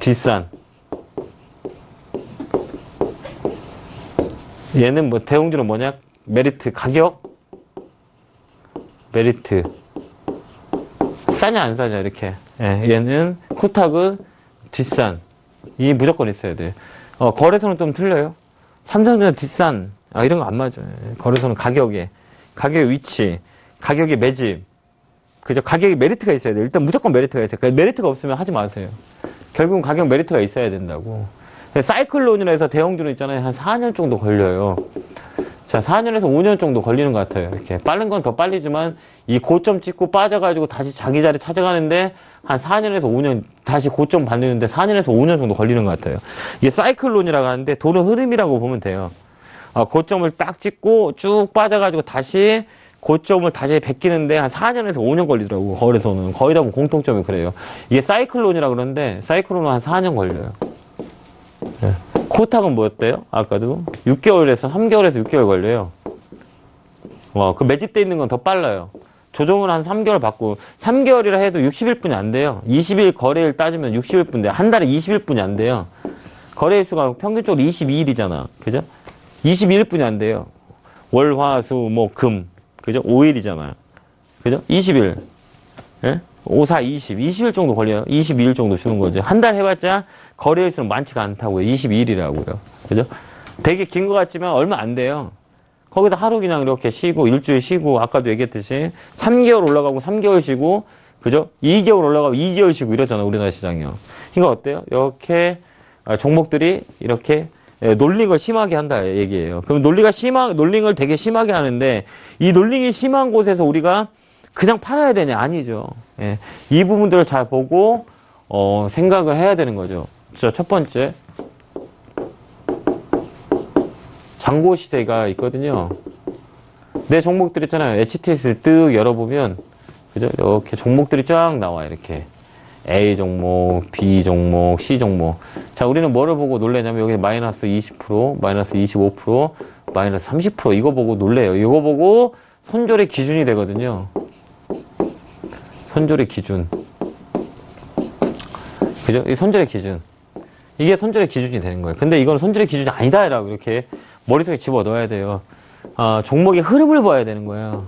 뒷산, 얘는 뭐 대형주는 뭐냐? 메리트 가격 메리트 싸냐 안 싸냐 이렇게 예, 얘는 코탁은 뒷산 이 무조건 있어야 돼. 어, 거래소는 좀 틀려요. 삼성전자 뒷산 아 이런 거 안 맞아요. 예, 거래소는 가격에 가격 위치 가격의 매집 그죠 가격에 메리트가 있어야 돼. 일단 무조건 메리트가 있어요. 그 메리트가 없으면 하지 마세요. 결국은 가격 메리트가 있어야 된다고. 사이클론이라 해서 대형주는 있잖아요. 한 4년 정도 걸려요. 자, 4년에서 5년 정도 걸리는 것 같아요. 이렇게. 빠른 건 더 빨리지만 이 고점 찍고 빠져가지고 다시 자기 자리 찾아가는데 한 4년에서 5년 다시 고점 받는데 4년에서 5년 정도 걸리는 것 같아요. 이게 사이클론이라고 하는데 돈의 흐름이라고 보면 돼요. 어, 고점을 딱 찍고 쭉 빠져가지고 다시 고점을 다시 베끼는데 한 4년에서 5년 걸리더라고 거래소는 거의 다 뭐 공통점이 그래요. 이게 사이클론이라고 그러는데 사이클론은 한 4년 걸려요. 네. 코탁은 뭐였대요? 아까도 6개월에서 3개월에서 6개월 걸려요. 와, 그 매집돼 있는 건 더 빨라요. 조정을 한 3개월 받고 3개월이라 해도 60일분이 안 돼요. 20일 거래일 따지면 60일분 돼. 한 달에 20일분이 안 돼요. 거래일 수가 평균적으로 22일이잖아. 그죠? 22일분이 안 돼요. 월, 화, 수, 목, 금. 그죠? 5일이잖아요. 그죠? 20일. 예? 5, 4, 20. 20일 정도 걸려요. 22일 정도 주는 거죠. 한 달 해봤자 거래일 수는 많지가 않다고요. 22일이라고요. 그죠? 되게 긴 것 같지만 얼마 안 돼요. 거기서 하루 그냥 이렇게 쉬고, 일주일 쉬고, 아까도 얘기했듯이 3개월 올라가고 3개월 쉬고, 그죠? 2개월 올라가고 2개월 쉬고 이러잖아, 우리나라 시장이요. 이거 어때요? 이렇게 아, 종목들이 이렇게 예, 놀링을 심하게 한다 얘기예요. 그럼 논리가 심하, 놀링을 되게 심하게 하는데 이 놀링이 심한 곳에서 우리가 그냥 팔아야 되냐? 아니죠. 예. 이 부분들을 잘 보고 어, 생각을 해야 되는 거죠. 자, 첫 번째 장고 시세가 있거든요. 내 종목들 있잖아요. HTS 뜩 열어보면 그죠? 이렇게 종목들이 쫙 나와 이렇게 A 종목, B 종목, C 종목. 자, 우리는 뭐를 보고 놀래냐면 여기 마이너스 20%, 마이너스 25%, 마이너스 30% 이거 보고 놀래요. 이거 보고 손절의 기준이 되거든요. 손절의 기준. 그죠? 이 손절의 기준. 이게 손절의 기준이 되는 거예요. 근데 이건 손절의 기준이 아니다라고 이렇게 머릿속에 집어 넣어야 돼요. 아, 종목의 흐름을 봐야 되는 거예요.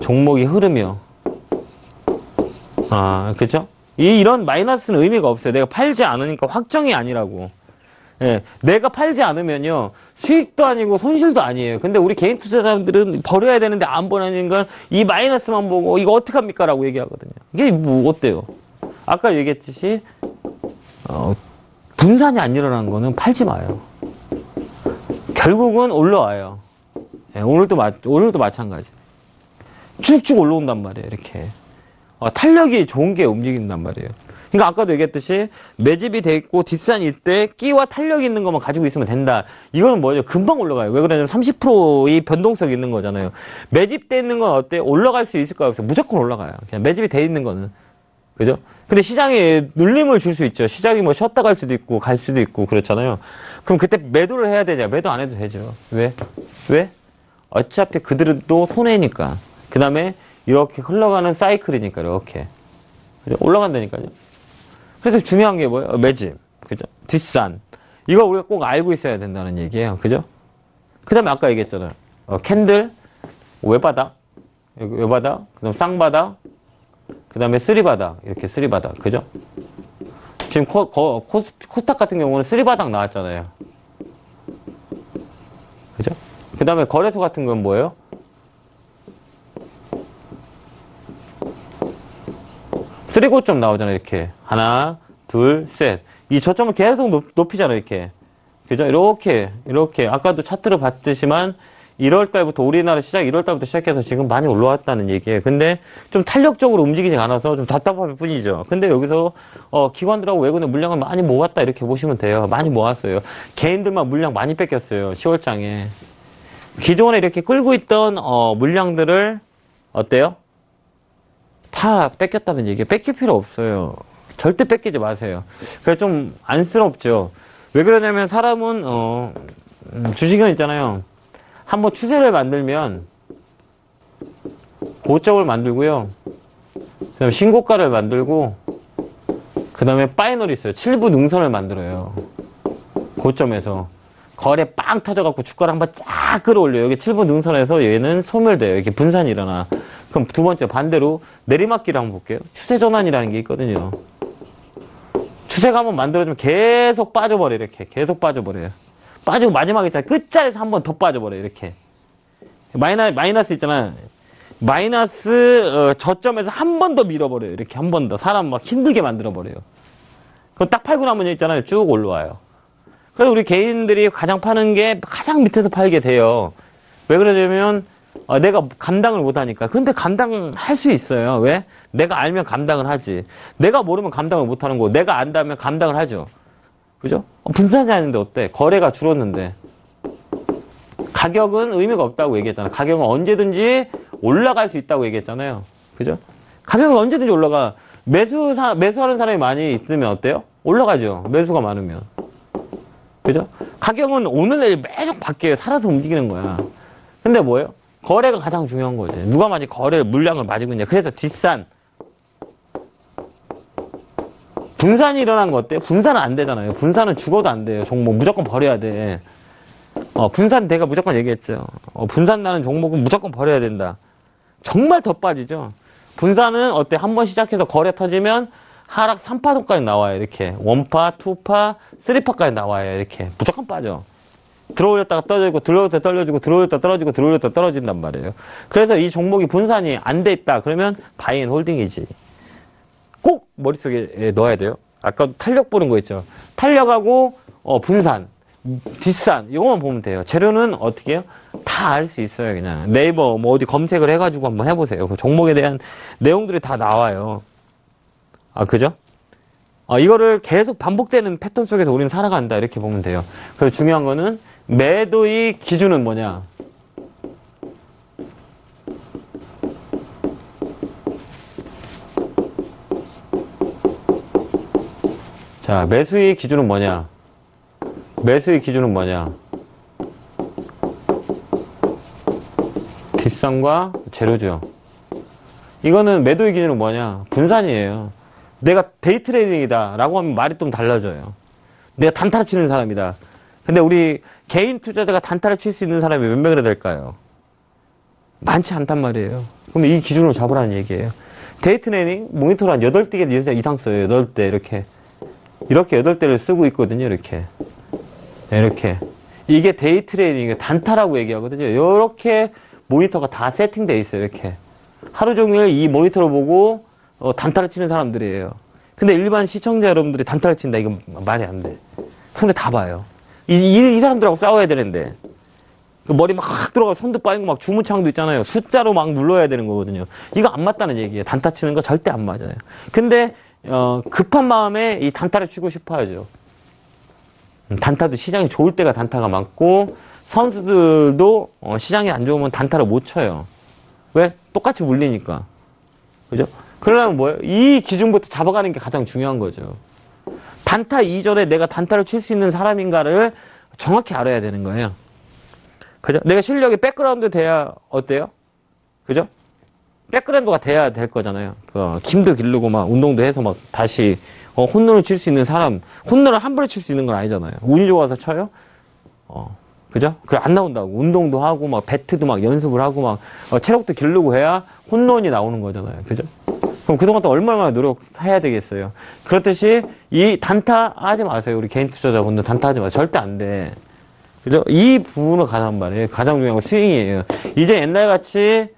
종목의 흐름이요. 아, 그죠? 이, 이런 마이너스는 의미가 없어요. 내가 팔지 않으니까 확정이 아니라고. 예, 내가 팔지 않으면요, 수익도 아니고 손실도 아니에요. 근데 우리 개인 투자자들은 버려야 되는데 안 버리는 건 이 마이너스만 보고 이거 어떡합니까? 라고 얘기하거든요. 이게 뭐, 어때요? 아까 얘기했듯이, 어, 분산이 안 일어나는 거는 팔지 마요. 결국은 올라와요. 예, 오늘도 마, 오늘도 마찬가지. 쭉쭉 올라온단 말이에요, 이렇게. 어, 탄력이 좋은 게 움직인단 말이에요. 그러니까 아까도 얘기했듯이 매집이 돼 있고 뒷산이 있대 끼와 탄력 있는 것만 가지고 있으면 된다. 이거는 뭐죠? 금방 올라가요. 왜 그러냐면 30%의 변동성이 있는 거잖아요. 매집돼 있는 건 어때? 올라갈 수 있을까요? 그래서 무조건 올라가요. 그냥 매집이 돼 있는 거는. 그죠? 근데 시장에 눌림을 줄 수 있죠. 시장이 뭐 쉬었다 갈 수도 있고 갈 수도 있고 그렇잖아요. 그럼 그때 매도를 해야 되냐? 매도 안 해도 되죠. 왜? 왜? 어차피 그들은 또 손해니까. 그 다음에 이렇게 흘러가는 사이클이니까 이렇게. 올라간다니까요. 그래서 중요한 게 뭐예요? 매집. 그죠? 뒷산. 이거 우리가 꼭 알고 있어야 된다는 얘기예요. 그죠? 그 다음에 아까 얘기했잖아요. 어, 캔들, 외바닥, 외바닥, 그 다음 쌍바닥, 그 다음에 three바닥, 이렇게 three바닥. 그죠? 지금 코, 코, 코, 코스닥 같은 경우는 three바닥 나왔잖아요. 그죠? 그 다음에 거래소 같은 건 뭐예요? three고점 나오잖아요, 이렇게. 하나, 둘, 셋. 이 저점을 계속 높, 높이잖아요, 이렇게. 그죠? 이렇게, 이렇게. 아까도 차트를 봤듯이만 1월 달부터 우리나라 시작 1월 달부터 시작해서 지금 많이 올라왔다는 얘기예요. 근데 좀 탄력적으로 움직이지 않아서 좀 답답할 뿐이죠. 근데 여기서 어, 기관들하고 외국인의 물량을 많이 모았다 이렇게 보시면 돼요. 많이 모았어요. 개인들만 물량 많이 뺏겼어요. 10월장에. 기존에 이렇게 끌고 있던 어, 물량들을 어때요? 다 뺏겼다는 얘기예요. 뺏길 필요 없어요. 절대 뺏기지 마세요. 그래 좀 안쓰럽죠. 왜 그러냐면 사람은 어, 음, 주식은 있잖아요. 한번 추세를 만들면 고점을 만들고요. 그다음에 신고가를 만들고 그 다음에 파이널이 있어요. 7부 능선을 만들어요. 고점에서 거래 빵 터져갖고 주가를 한번 쫙 끌어올려요. 여기 7부 능선에서 얘는 소멸돼요. 이렇게 분산이 일어나. 그럼 두 번째 반대로 내리막기를 한번 볼게요. 추세 전환이라는 게 있거든요. 추세가 한번 만들어주면 계속 빠져버려 이렇게 계속 빠져버려요. 빠지고 마지막에 있잖아 끝자리에서 한 번 더 빠져버려 이렇게. 마이너 마이너스 있잖아. 마이너스 어, 저점에서 한 번 더 밀어버려요. 이렇게 한 번 더. 사람 막 힘들게 만들어버려요. 그거 딱 팔고 나면 있잖아요. 쭉 올라와요. 그래서 우리 개인들이 가장 파는 게 가장 밑에서 팔게 돼요. 왜 그러냐면 어, 내가 감당을 못하니까. 근데 감당할 수 있어요. 왜? 내가 알면 감당을 하지. 내가 모르면 감당을 못하는 거고 내가 안다면 감당을 하죠 그죠? 어, 분산이 아닌데 어때? 거래가 줄었는데. 가격은 의미가 없다고 얘기했잖아. 가격은 언제든지 올라갈 수 있다고 얘기했잖아요. 그죠? 가격은 언제든지 올라가. 매수, 사, 매수하는 사람이 많이 있으면 어때요? 올라가죠. 매수가 많으면. 그죠? 가격은 오는 내일 매적 바뀌어요. 살아서 움직이는 거야. 근데 뭐예요? 거래가 가장 중요한 거지. 누가 많이 거래 물량을 맞이고 있냐. 그래서 뒷산, 분산이 일어난 거 어때요? 분산은 안 되잖아요. 분산은 죽어도 안 돼요. 종목 무조건 버려야 돼. 어, 분산 내가 무조건 얘기했죠. 어, 분산 나는 종목은 무조건 버려야 된다. 정말 더 빠지죠. 분산은 어때? 한 번 시작해서 거래 터지면 하락 3파도까지 나와요. 이렇게. one파, two파, three파까지 나와요. 이렇게. 무조건 빠져. 들어올렸다가 떨어지고, 들어올렸다 떨어지고, 들어올렸다 떨어지고, 들어올렸다 떨어진단 말이에요. 그래서 이 종목이 분산이 안 돼 있다. 그러면 buy and holding이지. 꼭 머릿속에 넣어야 돼요. 아까 탄력 보는 거 있죠. 탄력하고 어, 분산, 뒷산 이거만 보면 돼요. 재료는 어떻게 해요? 다 알 수 있어요. 그냥 네이버 뭐 어디 검색을 해가지고 한번 해보세요. 그 종목에 대한 내용들이 다 나와요. 아 그죠? 어, 이거를 계속 반복되는 패턴 속에서 우리는 살아간다 이렇게 보면 돼요. 그래서 중요한 거는 매도의 기준은 뭐냐? 자, 매수의 기준은 뭐냐? 매수의 기준은 뭐냐? 뒷산과 재료죠. 이거는 매도의 기준은 뭐냐? 분산이에요. 내가 데이 트레이딩이다 라고 하면 말이 좀 달라져요. 내가 단타를 치는 사람이다. 근데 우리 개인 투자자가 단타를 칠 수 있는 사람이 몇 명이나 될까요? 많지 않단 말이에요. 그럼 이 기준으로 잡으라는 얘기예요. 데이 트레이딩 모니터를 한 8개 이상 써요. 8대 이렇게. 이렇게 8대를 쓰고 있거든요. 이렇게. 네, 이렇게. 이게 day trading, 단타라고 얘기하거든요. 이렇게 모니터가 다 세팅되어 있어요. 이렇게. 하루 종일 이 모니터를 보고 어, 단타를 치는 사람들이에요. 근데 일반 시청자 여러분들이 단타를 친다. 이건 말이 안 돼. 손해 다 봐요. 이, 이, 이 사람들하고 싸워야 되는데. 그 머리 막 들어가 손도 빠지고 막 주문창도 있잖아요. 숫자로 막 눌러야 되는 거거든요. 이거 안 맞다는 얘기예요. 단타 치는 거 절대 안 맞아요. 근데 어, 급한 마음에 이 단타를 치고 싶어 하죠. 음, 단타도 시장이 좋을 때가 단타가 많고, 선수들도 어, 시장이 안 좋으면 단타를 못 쳐요. 왜? 똑같이 물리니까. 그죠? 그러려면 뭐예요? 이 기준부터 잡아가는 게 가장 중요한 거죠. 단타 이전에 내가 단타를 칠 수 있는 사람인가를 정확히 알아야 되는 거예요. 그죠? 내가 실력이 백그라운드 돼야 어때요? 그죠? 백그라운드가 돼야 될 거잖아요. 그 힘도 기르고 막 운동도 해서 막 다시 어, 홈런을 칠 수 있는 사람, 홈런을 한 번에 칠 수 있는 건 아니잖아요. 운이 좋아서 쳐요? 어, 그죠? 그 안 나온다고. 운동도 하고, 막, 배트도 막 연습을 하고, 막, 어, 체력도 기르고 해야 홈런이 나오는 거잖아요. 그죠? 그럼 그동안 또 얼마나 노력해야 되겠어요. 그렇듯이 이 단타 하지 마세요. 우리 개인 투자자분들 단타 하지 마세요. 절대 안 돼. 그죠? 이 부분을 가장 말이에요. 가장 중요한 건 스윙이에요. 이제 옛날 같이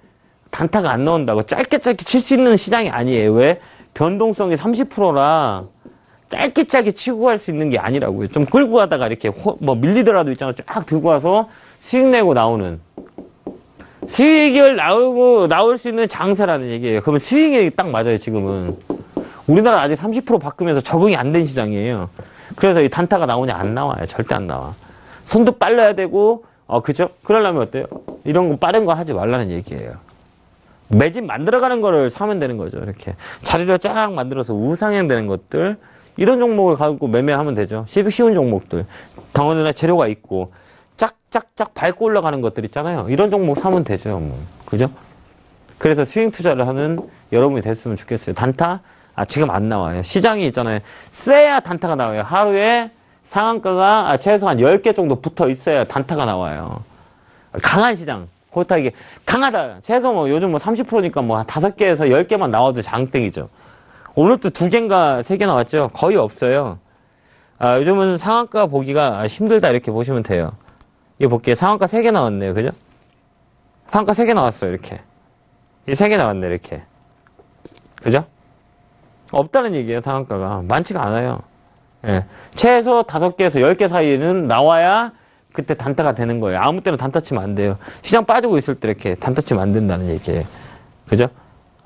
단타가 안 나온다고 짧게 짧게 칠 수 있는 시장이 아니에요. 왜? 변동성이 30%라 짧게 짧게 치고 갈 수 있는 게 아니라고요. 좀 끌고 가다가 이렇게 호- 뭐 밀리더라도 있잖아. 쫙 들고 와서 수익 내고 나오는. 수익을 나오고 나올 수 있는 장사라는 얘기예요. 그러면 수익이 딱 맞아요, 지금은. 우리나라 아직 30% 바꾸면서 적응이 안 된 시장이에요. 그래서 이 단타가 나오냐 안 나와요. 절대 안 나와. 손도 빨라야 되고 어 그죠? 그러려면 어때요? 이런 거 빠른 거 하지 말라는 얘기예요. 매집 만들어가는 거를 사면 되는 거죠. 이렇게 자리를 쫙 만들어서 우상향 되는 것들 이런 종목을 가지고 매매하면 되죠. 쉽- 쉬운 종목들 당원이나 재료가 있고 짝짝짝 밟고 올라가는 것들 있잖아요. 이런 종목 사면 되죠. 뭐 그죠? 그래서 스윙 투자를 하는 여러분이 됐으면 좋겠어요. 단타 아 지금 안 나와요. 시장이 있잖아요. 세야 단타가 나와요. 하루에 상한가가 아, 최소한 10개 정도 붙어 있어야 단타가 나와요. 강한 시장. 이게 강하다. 최소 뭐 요즘 뭐 30%니까 뭐 5개에서 10개만 나와도 장땡이죠. 오늘 또 2개인가 3개 나왔죠. 거의 없어요. 아, 요즘은 상한가 보기가 힘들다 이렇게 보시면 돼요. 이거 볼게요. 상한가 3개 나왔네요. 그죠? 상한가 3개 나왔어요. 이렇게. 이 3개 나왔네. 이렇게. 그죠? 없다는 얘기예요. 상한가가. 많지가 않아요. 예. 최소 5개에서 10개 사이에는 나와야 그때 단타가 되는 거예요. 아무 때나 단타 치면 안 돼요. 시장 빠지고 있을 때 이렇게 단타 치면 안 된다는 얘기예요. 그죠?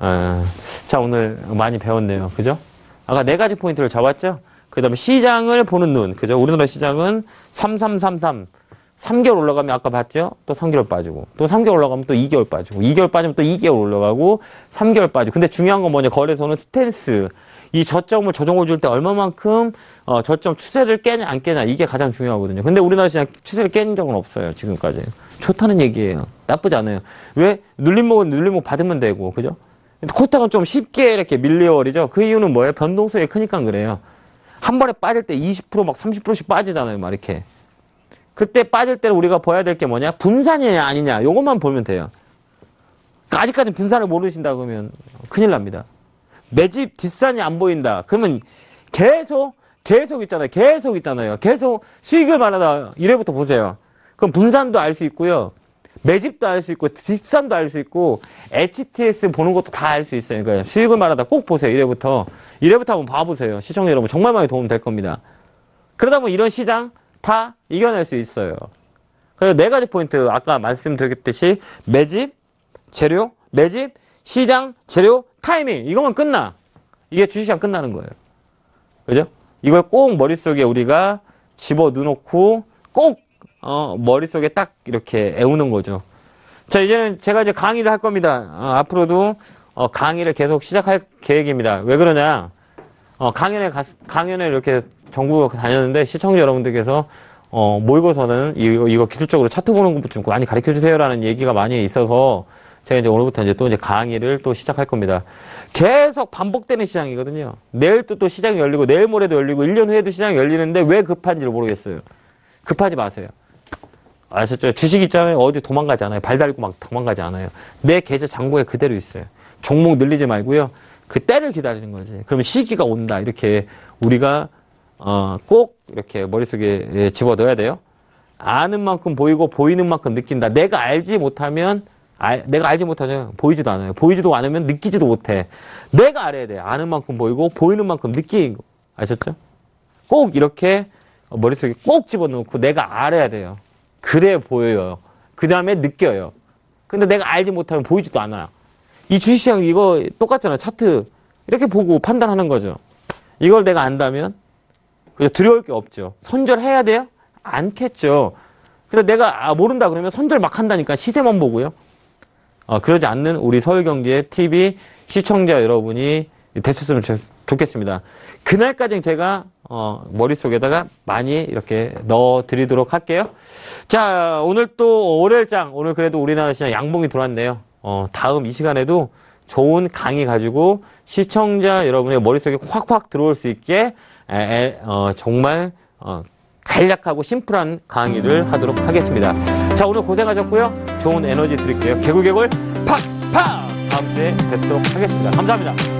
아, 자, 오늘 많이 배웠네요. 그죠? 아까 네 가지 포인트를 잡았죠? 그 다음에 시장을 보는 눈. 그죠? 우리나라 시장은 3333. 3개월 올라가면 아까 봤죠? 또 3개월 빠지고. 또 3개월 올라가면 또 2개월 빠지고. 2개월 빠지면 또 2개월 올라가고. 3개월 빠지고. 근데 중요한 건 뭐냐? 거래소는 스탠스. 이 저점을 조정을 줄때 얼마만큼 어, 저점 추세를 깨냐 안 깨냐 이게 가장 중요하거든요. 근데 우리나라 시장 추세를 깬 적은 없어요. 지금까지. 좋다는 얘기예요. 나쁘지 않아요. 왜? 눌림목은 눌림목 받으면 되고. 그죠? 코타는 좀 쉽게 이렇게 밀려버리죠. 그 이유는 뭐예요? 변동성이 크니까 그래요. 한 번에 빠질 때 20%막 30%씩 빠지잖아요. 막 이렇게. 그때 빠질 때는 우리가 봐야 될 게 뭐냐? 분산이냐 아니냐. 요것만 보면 돼요. 아직까지 분산을 모르신다 그러면 큰일 납니다. 매집 뒷산이 안 보인다. 그러면 계속 계속 있잖아요. 계속 있잖아요. 계속 수익을 말하다 이래부터 보세요. 그럼 분산도 알 수 있고요. 매집도 알 수 있고 뒷산도 알 수 있고 HTS 보는 것도 다 알 수 있어요. 그러니까 수익을 말하다 꼭 보세요. 이래부터 이래부터 한번 봐보세요. 시청자 여러분 정말 많이 도움 될 겁니다. 그러다 보면 이런 시장 다 이겨낼 수 있어요. 그래서 네 가지 포인트 아까 말씀드렸듯이 매집, 재료, 매집, 시장, 재료, 타이밍 이거만 끝나. 이게 주식시장 끝나는 거예요. 그죠? 이걸 꼭 머릿속에 우리가 집어 넣어놓고 꼭 어, 머릿속에 딱 이렇게 애우는 거죠. 자, 이제는 제가 이제 강의를 할 겁니다. 어, 앞으로도 어, 강의를 계속 시작할 계획입니다. 왜 그러냐? 어, 강연에 갔, 강연에 이렇게 전국 다녔는데 시청자 여러분들께서 어, 모이고서는 이거, 이거 기술적으로 차트 보는 것부터 좀 많이 가르쳐 주세요라는 얘기가 많이 있어서 제가 이제 오늘부터 이제 또 이제 강의를 또 시작할 겁니다. 계속 반복되는 시장이거든요. 내일 또또 시장이 열리고 내일 모레도 열리고 1년 후에도 시장이 열리는데 왜 급한지를 모르겠어요. 급하지 마세요. 아셨죠? 주식 있잖아요. 어디 도망가지 않아요. 발 달고 막 도망가지 않아요. 내 계좌 잔고에 그대로 있어요. 종목 늘리지 말고요. 그 때를 기다리는 거지. 그러면 시기가 온다. 이렇게 우리가 어, 꼭 이렇게 머릿속에 예, 집어 넣어야 돼요. 아는 만큼 보이고 보이는 만큼 느낀다. 내가 알지 못하면 알- 내가 알지 못하면 보이지도 않아요. 보이지도 않으면 느끼지도 못해. 내가 알아야 돼. 아는 만큼 보이고 보이는 만큼 느끼는 거. 아셨죠? 꼭 이렇게 머릿속에 꼭 집어넣고 내가 알아야 돼요. 그래 보여요. 그 다음에 느껴요. 근데 내가 알지 못하면 보이지도 않아요. 이 주식시장 이거 똑같잖아. 차트. 이렇게 보고 판단하는 거죠. 이걸 내가 안다면 두려울 게 없죠. 손절해야 돼요? 않겠죠. 근데 내가 아, 모른다 그러면 손절 막 한다니까 시세만 보고요. 어, 그러지 않는 우리 서울 경제 TV 시청자 여러분이 좋- 좋겠습니다. 그날까지 제가 어, 머릿속에다가 많이 이렇게 넣어 드리도록 할게요. 자, 오늘 또 월요일장 오늘 그래도 우리나라 시장 양봉이 들어왔네요. 어, 다음 이 시간에도 좋은 강의 가지고 시청자 여러분의 머릿속에 확확 들어올 수 있게 에, 에, 어, 정말 어, 간략하고 심플한 강의를 하도록 하겠습니다. 자 오늘 고생하셨고요. 좋은 에너지 드릴게요. 개굴개굴 팍팍 다음 주에 뵙도록 하겠습니다. 감사합니다.